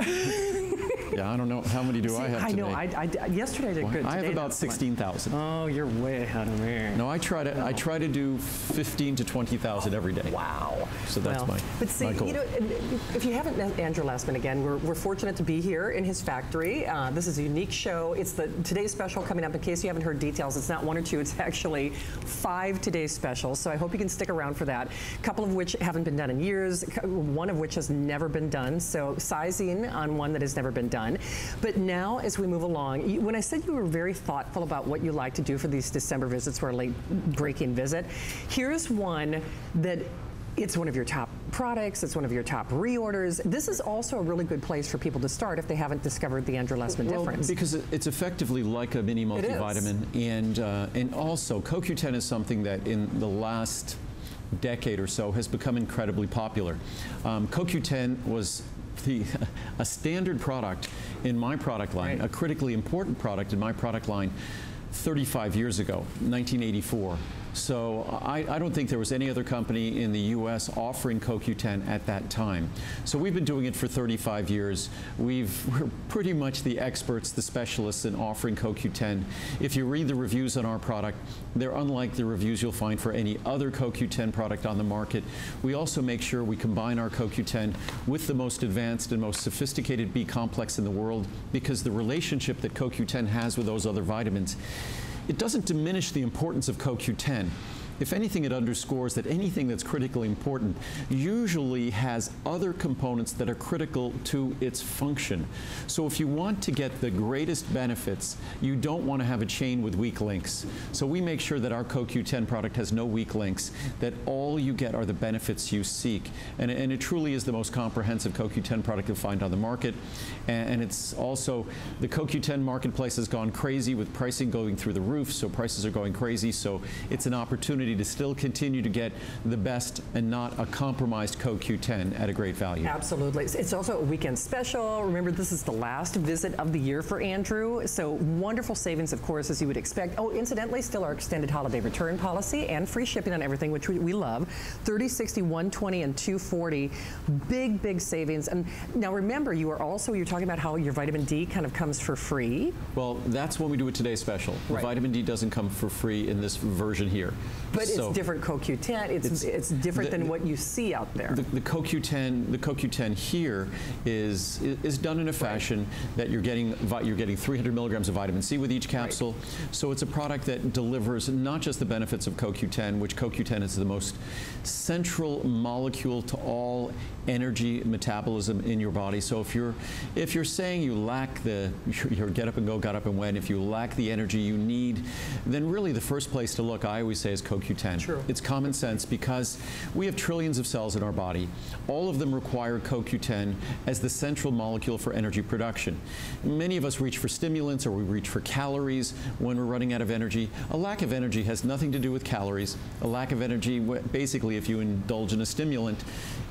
yeah, I don't know. How many do See, I have I today? know. I, I, yesterday I did well, good. I have about 16,000. Oh, you're way ahead of me. No, I try to no. I try to do 15 to 20,000 every day. Wow. So that's well, my But see, my you know, if you haven't met Andrew Lessman again, we're, we're fortunate to be here in his factory. Uh, this is a unique show. It's the today's special coming up. In case you haven't heard details, it's not one or two. It's actually five today's specials. So I hope you can stick around for that. A couple of which haven't been done in years. One of which has never been done. So sizing on one that has never been done. But now, as we move along, you, when I said you were very thoughtful about what you like to do for these December visits, for a late breaking visit, here's one that it's one of your top products, it's one of your top reorders. This is also a really good place for people to start if they haven't discovered the Andrew Lessman well, difference. Because it's effectively like a mini multivitamin. And, uh, and also, CoQ10 is something that in the last decade or so has become incredibly popular. Um, CoQ10 was the, a standard product in my product line, right. a critically important product in my product line 35 years ago, 1984. So I, I, don't think there was any other company in the U.S. offering CoQ10 at that time. So we've been doing it for 35 years. We've, we're pretty much the experts, the specialists in offering CoQ10. If you read the reviews on our product, they're unlike the reviews you'll find for any other CoQ10 product on the market. We also make sure we combine our CoQ10 with the most advanced and most sophisticated B complex in the world because the relationship that CoQ10 has with those other vitamins it doesn't diminish the importance of CoQ10. If anything, it underscores that anything that's critically important usually has other components that are critical to its function. So if you want to get the greatest benefits, you don't want to have a chain with weak links. So we make sure that our CoQ10 product has no weak links, that all you get are the benefits you seek. And, and it truly is the most comprehensive CoQ10 product you'll find on the market. And, and it's also, the CoQ10 marketplace has gone crazy with pricing going through the roof, so prices are going crazy. So it's an opportunity opportunity to still continue to get the best and not a compromised CoQ10 at a great value. Absolutely. It's also a weekend special. Remember, this is the last visit of the year for Andrew, so wonderful savings, of course, as you would expect. Oh, incidentally, still our extended holiday return policy and free shipping on everything, which we, we love. 30, 60, 120, and 240. Big, big savings. And now remember, you are also, you're talking about how your vitamin D kind of comes for free. Well, that's when we do it today special. Right. Vitamin D doesn't come for free in this version here. But so it's different CoQ10. It's, it's, it's different the, than what you see out there. The, the, CoQ10, the CoQ10 here is is done in a fashion right. that you're getting you're getting 300 milligrams of vitamin C with each capsule. Right. So it's a product that delivers not just the benefits of CoQ10, which CoQ10 is the most central molecule to all energy metabolism in your body. So if you're if you're saying you lack the your get up and go, got up and went, if you lack the energy you need, then really the first place to look, I always say, is CoQ10. True. It's common sense because we have trillions of cells in our body. All of them require CoQ10 as the central molecule for energy production. Many of us reach for stimulants or we reach for calories when we're running out of energy. A lack of energy has nothing to do with calories. A lack of energy, basically, if you indulge in a stimulant,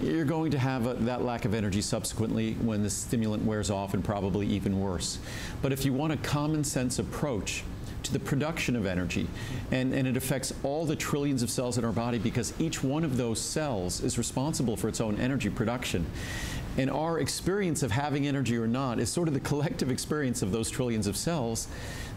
you're going to have a, that lack of energy subsequently when the stimulant wears off and probably even worse. But if you want a common sense approach, to the production of energy. And, and it affects all the trillions of cells in our body because each one of those cells is responsible for its own energy production. And our experience of having energy or not is sort of the collective experience of those trillions of cells.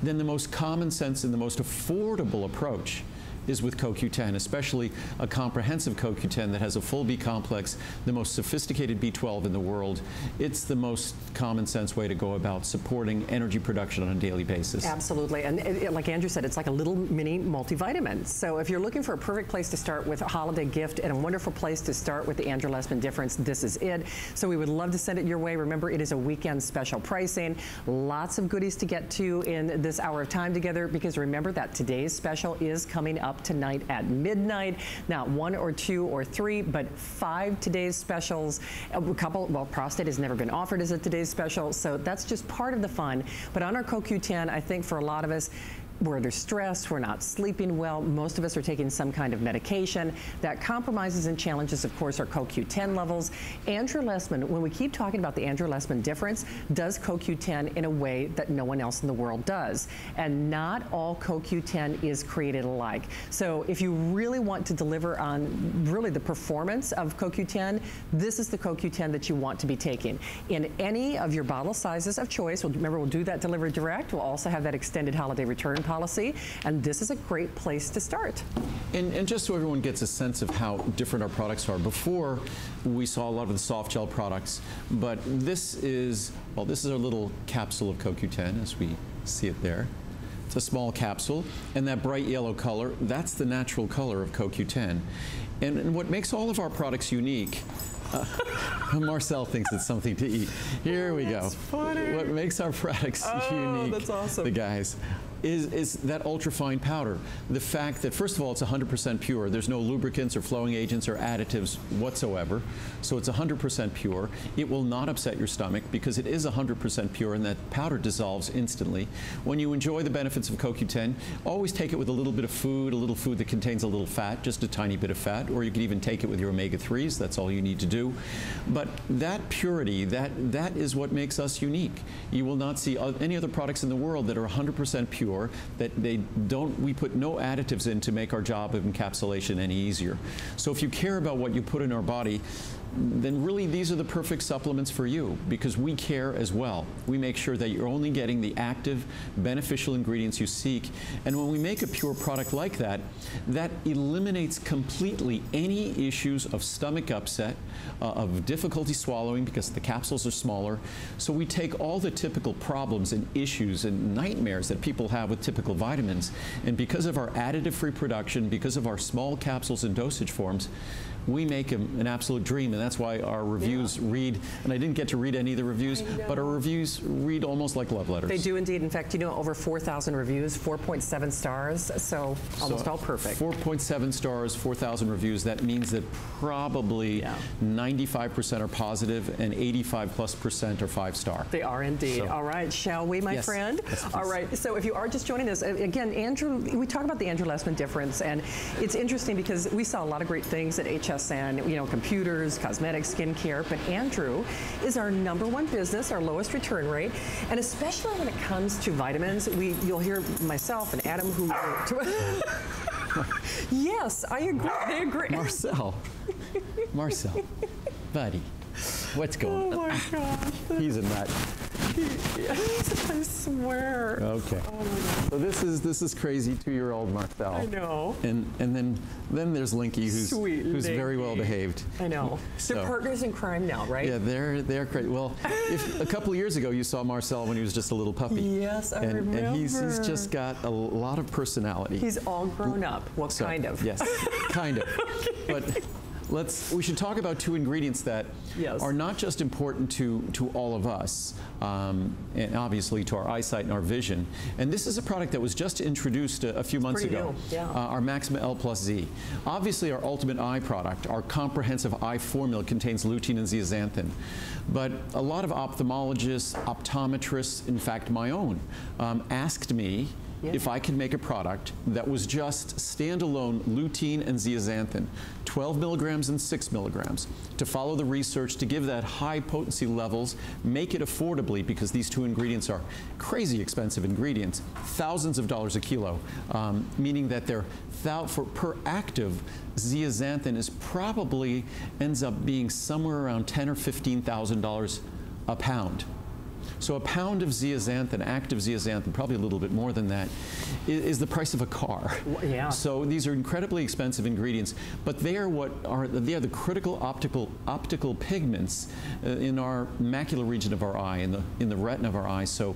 Then the most common sense and the most affordable approach is with CoQ10, especially a comprehensive CoQ10 that has a full B complex, the most sophisticated B12 in the world. It's the most common sense way to go about supporting energy production on a daily basis. Absolutely. And it, it, like Andrew said, it's like a little mini multivitamin. So if you're looking for a perfect place to start with a holiday gift and a wonderful place to start with the Andrew Lessman difference, this is it. So we would love to send it your way. Remember, it is a weekend special pricing. Lots of goodies to get to in this hour of time together because remember that today's special is coming up up tonight at midnight. Not one or two or three, but five today's specials. A couple, well, prostate has never been offered as a today's special, so that's just part of the fun. But on our CoQ10, I think for a lot of us, we're under stress, we're not sleeping well, most of us are taking some kind of medication. That compromises and challenges, of course, our CoQ10 levels. Andrew Lessman, when we keep talking about the Andrew Lessman difference, does CoQ10 in a way that no one else in the world does. And not all CoQ10 is created alike. So if you really want to deliver on really the performance of CoQ10, this is the CoQ10 that you want to be taking. In any of your bottle sizes of choice, remember we'll do that delivery direct, we'll also have that extended holiday return policy, and this is a great place to start. And, and just so everyone gets a sense of how different our products are, before we saw a lot of the soft gel products, but this is, well, this is our little capsule of CoQ10 as we see it there. It's a small capsule, and that bright yellow color, that's the natural color of CoQ10. And, and what makes all of our products unique uh, Marcel thinks it's something to eat. Here we go. Funny. What makes our products oh, unique, that's awesome. the guys, is, is that ultrafine powder. The fact that, first of all, it's 100% pure. There's no lubricants or flowing agents or additives whatsoever. So it's 100% pure. It will not upset your stomach because it is 100% pure and that powder dissolves instantly. When you enjoy the benefits of CoQ10, always take it with a little bit of food, a little food that contains a little fat, just a tiny bit of fat, or you could even take it with your omega-3s. That's all you need to do. But that purity, that, that is what makes us unique. You will not see any other products in the world that are 100% pure, that they don't, we put no additives in to make our job of encapsulation any easier. So if you care about what you put in our body, then really these are the perfect supplements for you because we care as well. We make sure that you're only getting the active, beneficial ingredients you seek. And when we make a pure product like that, that eliminates completely any issues of stomach upset, uh, of difficulty swallowing because the capsules are smaller. So we take all the typical problems and issues and nightmares that people have with typical vitamins. And because of our additive-free production, because of our small capsules and dosage forms, we make them an absolute dream, and that's why our reviews yeah. read, and I didn't get to read any of the reviews, but our reviews read almost like love letters. They do indeed. In fact, you know, over 4,000 reviews, 4.7 stars, so almost so all perfect. 4.7 stars, 4,000 reviews, that means that probably 95% are positive and 85 plus percent are five star. They are indeed. So. All right, shall we, my yes. friend? Yes, all right, so if you are just joining us, again, Andrew, we talk about the Andrew Lessman difference, and it's interesting because we saw a lot of great things at HS and you know, computers, cosmetics, skincare. But Andrew is our number one business, our lowest return rate. And especially when it comes to vitamins, we you'll hear myself and Adam who Yes, I agree. They agree. Marcel. Marcel. Buddy. What's going oh on? Oh my ah, gosh. He's a nut. I swear. Okay. Oh so this is this is crazy two-year-old Marcel. I know. And and then then there's Linky, who's Sweet who's Linky. very well behaved. I know. So, they're partners in crime now, right? Yeah, they're they're great. Well, if, a couple of years ago you saw Marcel when he was just a little puppy. Yes, I and, remember. And he's he's just got a lot of personality. He's all grown up. Well, so, kind of. Yes, kind of. okay. But let's we should talk about two ingredients that yes. are not just important to to all of us um, and obviously to our eyesight and our vision and this is a product that was just introduced a, a few months ago yeah. uh, our Maxima L plus Z obviously our ultimate eye product our comprehensive eye formula contains lutein and zeaxanthin but a lot of ophthalmologists optometrists in fact my own um, asked me yeah. if I could make a product that was just standalone lutein and zeaxanthin, 12 milligrams and 6 milligrams, to follow the research to give that high potency levels, make it affordably because these two ingredients are crazy expensive ingredients, thousands of dollars a kilo, um, meaning that they're for per active zeaxanthin is probably ends up being somewhere around ten or fifteen thousand dollars a pound. So a pound of zeaxanthin, active zeaxanthin, probably a little bit more than that, is, is the price of a car. Yeah. So these are incredibly expensive ingredients, but they are what are they are the critical optical optical pigments uh, in our macular region of our eye, in the in the retina of our eye. So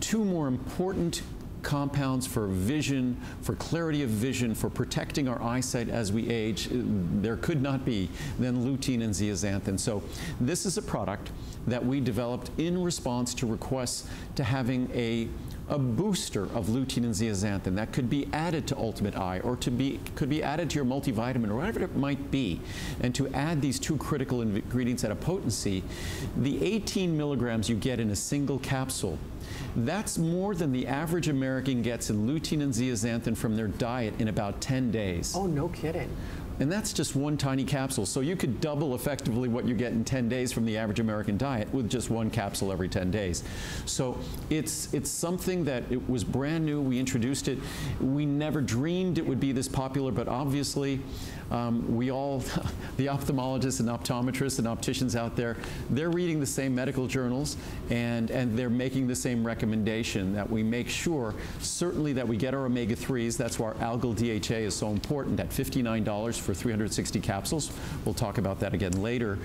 two more important compounds for vision, for clarity of vision, for protecting our eyesight as we age, uh, there could not be than lutein and zeaxanthin. So this is a product that we developed in response to requests to having a a booster of lutein and zeaxanthin that could be added to Ultimate Eye or to be could be added to your multivitamin or whatever it might be. And to add these two critical ingredients at a potency, the 18 milligrams you get in a single capsule that's more than the average American gets in lutein and zeaxanthin from their diet in about 10 days. Oh, no kidding. And that's just one tiny capsule. So you could double effectively what you get in 10 days from the average American diet with just one capsule every 10 days. So it's, it's something that it was brand new. We introduced it. We never dreamed it would be this popular, but obviously um, we all, the ophthalmologists and optometrists and opticians out there, they're reading the same medical journals and, and they're making the same recommendation that we make sure certainly that we get our omega-3s. That's why algal DHA is so important at $59 for 360 capsules. We'll talk about that again later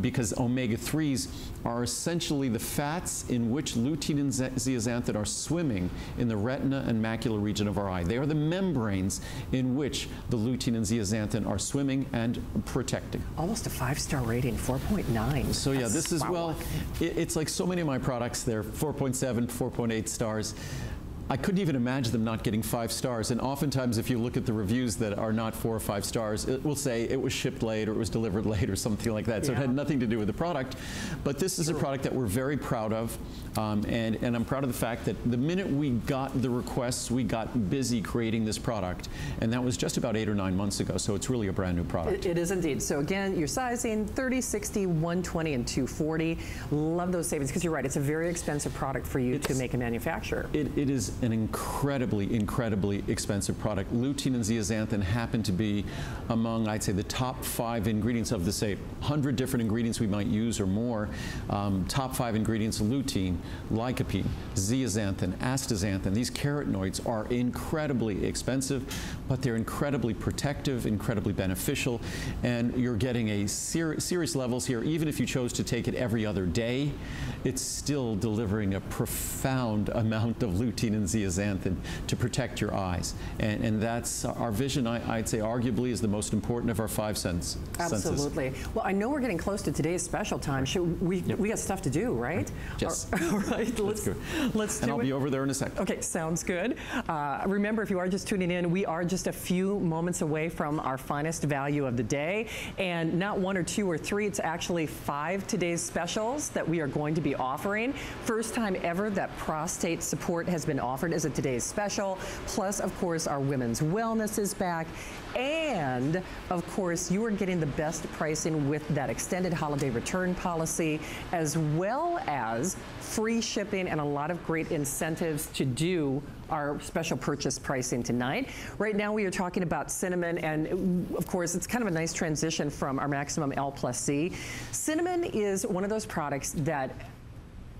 because omega-3s are essentially the fats in which lutein and zeaxanthin are swimming in the retina and macular region of our eye. They are the membranes in which the lutein and zeaxanthin are swimming and protecting. Almost a five-star rating, 4.9. So yeah, this is, wow. well, it, it's like so many of my products, they're 4.7, 4.8 stars I couldn't even imagine them not getting five stars. And oftentimes, if you look at the reviews that are not four or five stars, it will say it was shipped late or it was delivered late or something like that. So Yeah. it had nothing to do with the product. But this is a product that we're very proud of. Um, and, and I'm proud of the fact that the minute we got the requests, we got busy creating this product. And that was just about eight or nine months ago. So it's really a brand new product. It, it is indeed. So again, your sizing 30, 60, 120, and 240. Love those savings because you're right. It's a very expensive product for you to make and manufacture. It, it is an incredibly, incredibly expensive product. Lutein and zeaxanthin happen to be among, I'd say, the top five ingredients of the, say, 100 different ingredients we might use or more. Um, top five ingredients, lutein, lycopene, zeaxanthin, astaxanthin. These carotenoids are incredibly expensive, but they're incredibly protective, incredibly beneficial, and you're getting a ser serious levels here. Even if you chose to take it every other day, it's still delivering a profound amount of lutein and zeaxanthin to protect your eyes. And, and that's our vision, I, I'd say, arguably is the most important of our five sense, senses. Absolutely. Well, I know we're getting close to today's special time. Should we we got stuff to do, right? Yes. All right. Let's go. let's And I'll it. be over there in a second. Okay, sounds good. Uh, remember, if you are just tuning in, we are just a few moments away from our finest value of the day. And not one or two or three, it's actually five today's specials that we are going to be offering. First time ever that prostate support has been offered as a today's special. Plus, of course, our women's wellness is back. And of course, you are getting the best pricing with that extended holiday return policy, as well as free shipping and a lot of great incentives to do our special purchase pricing tonight. Right now, we are talking about cinnamon, and of course, it's kind of a nice transition from our Maximum L plus Z. Cinnamon is one of those products that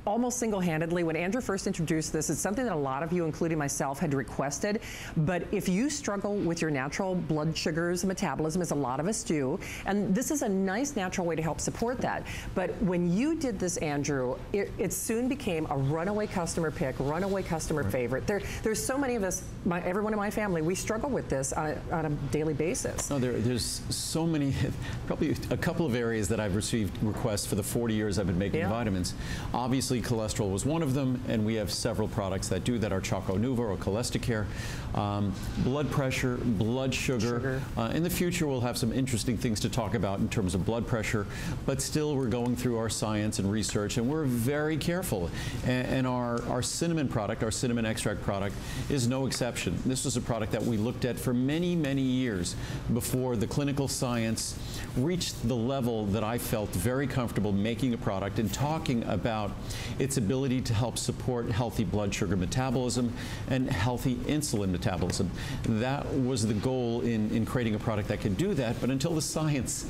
almost single-handedly when andrew first introduced this it's something that a lot of you including myself had requested but if you struggle with your natural blood sugars and metabolism as a lot of us do and this is a nice natural way to help support that but when you did this andrew it, it soon became a runaway customer pick runaway customer favorite there, there's so many of us my, everyone in my family we struggle with this on a, on a daily basis No, there, there's so many, probably a couple of areas that I've received requests for the 40 years I've been making Yeah. vitamins. Obviously, cholesterol was one of them, and we have several products that do that, are Choco Nuva or Cholesticare. Um, blood pressure, blood sugar. Sugar. Uh, in the future, we'll have some interesting things to talk about in terms of blood pressure, but still, we're going through our science and research, and we're very careful. And, and our, our cinnamon product, our cinnamon extract product, is no exception. This was a product that we looked at for many, many years before the clinical science reached the level that I felt very comfortable making a product and talking about its ability to help support healthy blood sugar metabolism and healthy insulin metabolism. That was the goal in, in creating a product that could do that, but until the science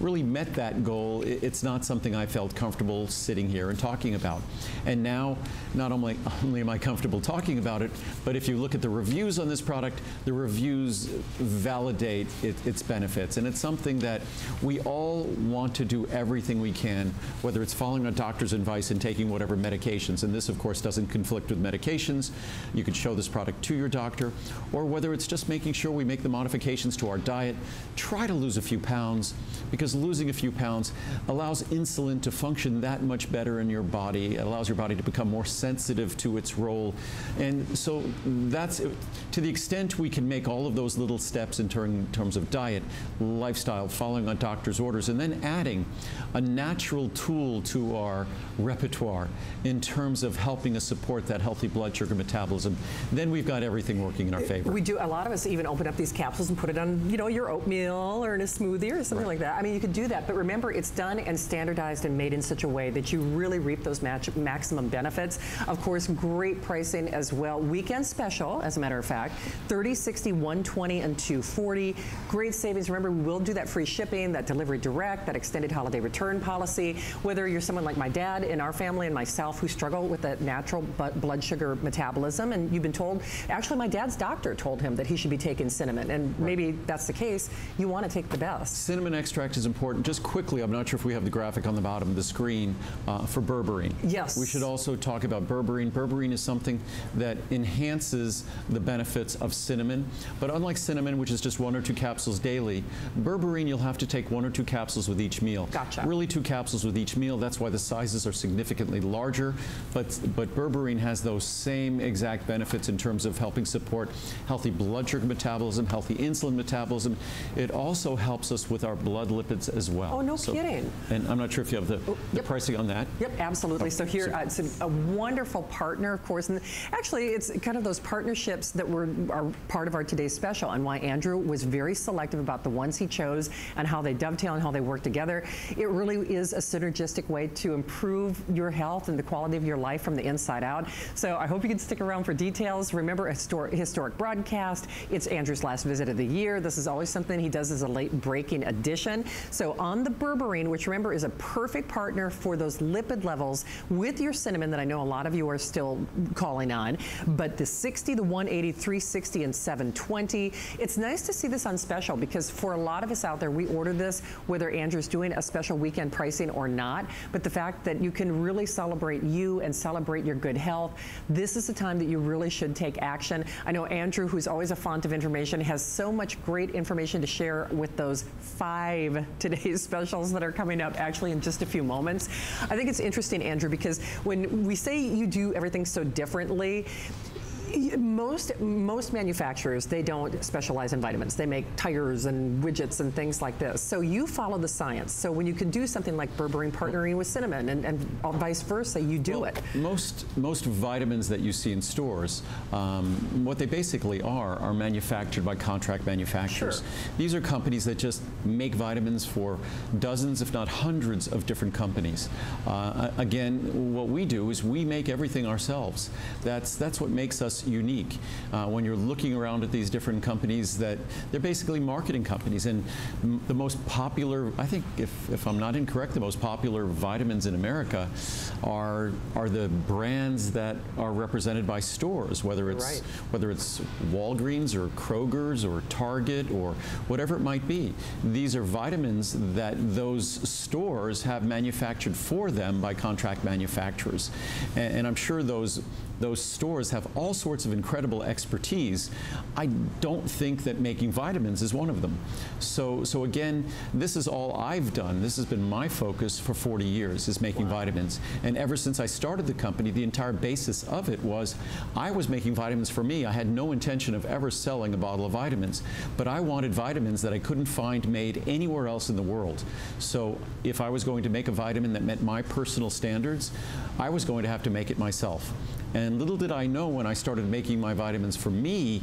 really met that goal, it's not something I felt comfortable sitting here and talking about. And now, not only, only am I comfortable talking about it, but if you look at the reviews on this product, the reviews validate it, its benefits. And it's something that we all want to do everything we can, whether it's following a doctor's advice and taking whatever medications. And this, of course, doesn't conflict with medications. You could show this product to your doctor, or whether it's just making sure we make the modifications to our diet, try to lose a few pounds, because losing a few pounds allows insulin to function that much better in your body. It allows your body to become more sensitive to its role. And so that's to the extent we can make all of those little steps in term, terms of diet, lifestyle, following a doctor's orders, and then adding a natural tool to our repertoire in terms of helping us support that healthy blood sugar metabolism, then we've got everything working in our favor. We do. A lot of us even open up these capsules and put it on, you know, your oatmeal or in a smoothie or something like that. I mean, you could do that, but remember, it's done and standardized and made in such a way that you really reap those match, maximum benefits. Of course, great pricing as well. Weekend special, as a matter of fact, 30, 60, 120, and 240. Great savings. Remember, we will do that free shipping, that delivery direct, that extended holiday return policy. Whether you're someone like my dad in our family and myself who struggle with that natural blood sugar metabolism, and you've been told, actually, my dad's doctor told him that he should be taking cinnamon, and maybe that's the case. You want to take the best. Cinnamon extract is important. Just quickly, I'm not sure if we have the graphic on the bottom of the screen uh, for berberine. Yes. We should also talk about berberine. Berberine is something that enhances the benefits of cinnamon, but unlike cinnamon, which is just one or two capsules daily, berberine you'll have to take one or two capsules with each meal. Gotcha. Really two capsules with each meal. That's why the sizes are significantly larger, but, but berberine has those same exact benefits in terms of helping support healthy blood sugar metabolism, healthy insulin metabolism. It also helps us with our blood lipids as well. Oh, no kidding. And I'm not sure if you have the, the yep. pricing on that. Yep, absolutely. So here, so- uh, it's a, a wonderful partner, of course, and actually, it's kind of those partnerships that were are part of our today's special, and why Andrew was very selective about the ones he chose and how they dovetail and how they work together. It really is a synergistic way to improve your health and the quality of your life from the inside out. So I hope you can stick around for details. Remember, a historic, historic broadcast. It's Andrew's last visit of the year. This is always something he does is a late breaking edition. So on the berberine, which remember is a perfect partner for those lipid levels with your cinnamon that I know a lot of you are still calling on, but the 60, the 180, 360, and 720. It's nice to see this on special because for a lot of us out there, we order this whether Andrew's doing a special weekend pricing or not. But the fact that you can really celebrate you and celebrate your good health, this is the time that you really should take action. I know Andrew, who's always a font of information, has so much great information to share with those five today's specials that are coming up actually in just a few moments. I think it's interesting, Andrew, because when we say you do everything so differently, most most manufacturers they don't specialize in vitamins. They make tires and widgets and things like this. So you follow the science. So when you can do something like berberine partnering with cinnamon and, and vice versa, you do Well, it. Most most vitamins that you see in stores, um, what they basically are, are manufactured by contract manufacturers. Sure. These are companies that just make vitamins for dozens, if not hundreds, of different companies. Uh, again, what we do is we make everything ourselves. That's that's what makes us unique. Uh, when you're looking around at these different companies, that they're basically marketing companies, and m- the most popular, I think, if, if I'm not incorrect, the most popular vitamins in America are are the brands that are represented by stores, whether it's Right. whether it's Walgreens or Kroger's or Target or whatever it might be. These are vitamins that those stores have manufactured for them by contract manufacturers, and, and I'm sure those those stores have all sorts of incredible expertise. I don't think that making vitamins is one of them. So, so again, this is all I've done. This has been my focus for 40 years is making vitamins. And ever since I started the company, the entire basis of it was I was making vitamins for me. I had no intention of ever selling a bottle of vitamins, but I wanted vitamins that I couldn't find made anywhere else in the world. So if I was going to make a vitamin that met my personal standards, I was going to have to make it myself. And little did I know when I started making my vitamins for me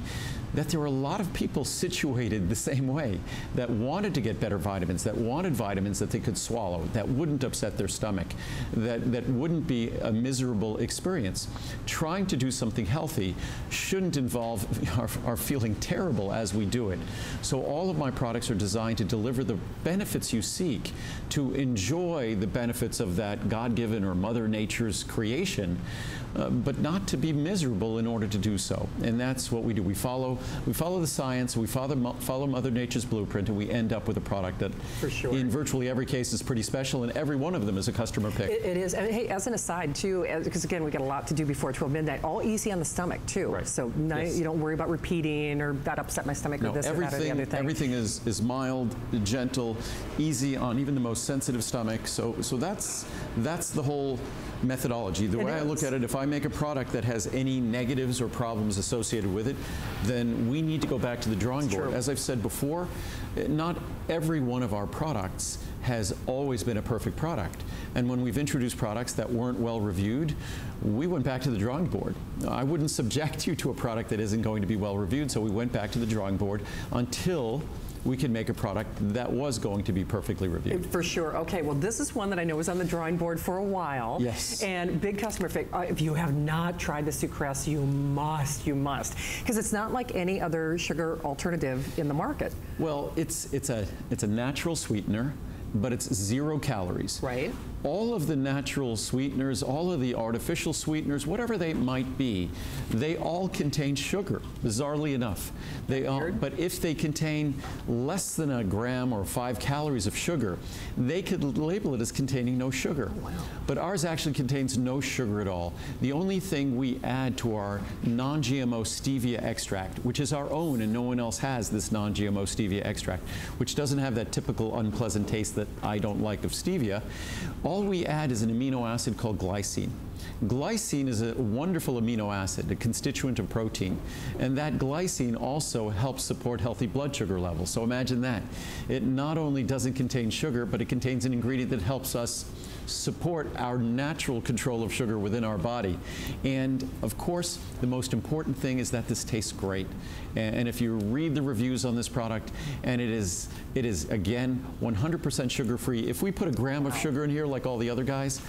that there were a lot of people situated the same way that wanted to get better vitamins, that wanted vitamins that they could swallow, that wouldn't upset their stomach, that, that wouldn't be a miserable experience. Trying to do something healthy shouldn't involve our, our feeling terrible as we do it. So all of my products are designed to deliver the benefits you seek, to enjoy the benefits of that God-given or Mother Nature's creation, uh, but not to be miserable in order to do so. And that's what we do. We follow, we follow the science, we follow, follow Mother Nature's blueprint, and we end up with a product that, For sure. in virtually every case, is pretty special, and every one of them is a customer pick. It, it is. And hey, as an aside, too, because again, we got a lot to do before 12 midnight, all easy on the stomach, too. Right. So Yes. you don't worry about repeating or that upset my stomach or No, this or that or the everything, other thing. everything is, is mild, gentle, easy on even the most sensitive stomach. So, so that's, that's the whole methodology. The It way I look at it, if I make a product that has any negatives or problems associated with it, then we need to go back to the drawing It's board. true. As I've said before, not every one of our products has always been a perfect product. And when we've introduced products that weren't well reviewed, we went back to the drawing board. I wouldn't subject you to a product that isn't going to be well reviewed, so we went back to the drawing board until we could make a product that was going to be perfectly reviewed. For sure. Okay, well, this is one that I know was on the drawing board for a while. Yes. And big customer pick. Uh, if you have not tried the sucrose, you must, you must. Because it's not like any other sugar alternative in the market. Well, it's, it's, a, it's a natural sweetener, but it's zero calories. Right. All of the natural sweeteners, all of the artificial sweeteners, whatever they might be, they all contain sugar, bizarrely enough. They all, but if they contain less than a gram or five calories of sugar, they could label it as containing no sugar. Oh, but ours actually contains no sugar at all. The only thing we add to our non-GMO stevia extract, which is our own and no one else has this non-GMO stevia extract, which doesn't have that typical unpleasant taste that I don't like of stevia, all we add is an amino acid called glycine. Glycine is a wonderful amino acid, a constituent of protein, and that glycine also helps support healthy blood sugar levels. So imagine that. It not only doesn't contain sugar, but it contains an ingredient that helps us support our natural control of sugar within our body. And of course, the most important thing is that this tastes great. And, if you read the reviews on this product, and it is, it is again 100% sugar free. If we put a gram of sugar in here like all the other guys,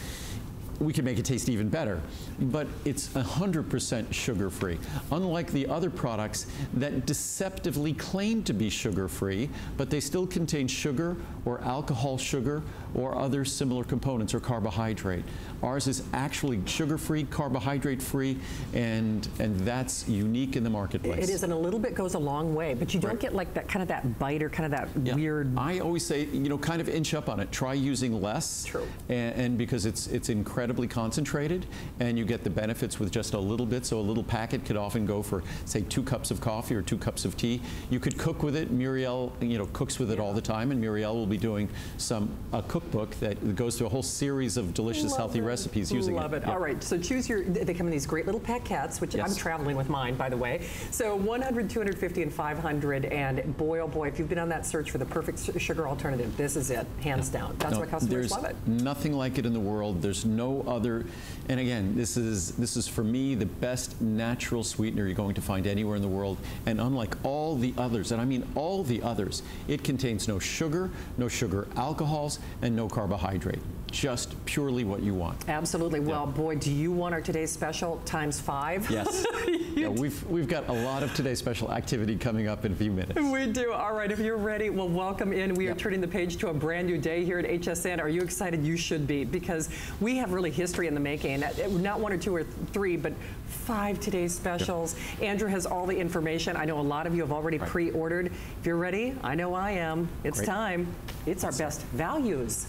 we can make it taste even better. But it's 100% sugar-free. Unlike the other products that deceptively claim to be sugar-free, but they still contain sugar or alcohol sugar or other similar components or carbohydrate. Ours is actually sugar-free, carbohydrate-free, and, and that's unique in the marketplace. It is, and a little bit goes a long way, but you don't Right. get like that kind of that bite or kind of that Yeah. weird. I always say, you know, kind of inch up on it. Try using less. True. And, and because it's it's incredibly concentrated, and you get the benefits with just a little bit. So a little packet could often go for, say, two cups of coffee or two cups of tea. You could cook with it. Muriel, you know, cooks with it all the time, and Muriel will be doing some a cookbook that goes through a whole series of delicious, Love healthy it. recipes using Love it. Yeah. All right, so choose your, they come in these great little paquettes, which I'm traveling with mine, by the way. So 100, 250, and 500, and boy, oh boy, if you've been on that search for the perfect sugar alternative, this is it, hands down. That's No, why customers love it. Nothing like it in the world. There's no other. And again, this is this is for me the best natural sweetener you're going to find anywhere in the world. And unlike all the others, and I mean all the others, it contains no sugar, no sugar alcohols, and no carbohydrate. Just purely what you want. Absolutely. Well, boy, do you want our today's special times five? Yes. yeah, we've we've got a lot of today's special activity coming up in a few minutes. We do. All right, if you're ready, well, welcome in. We are turning the page to a brand new day here at HSN. Are you excited? You should be, because we have really history in the making. Not one or two or three, but five today's specials. Andrew has all the information. I know a lot of you have already Right. pre-ordered. If you're ready, I know I am. It's Great. time. It's our best values.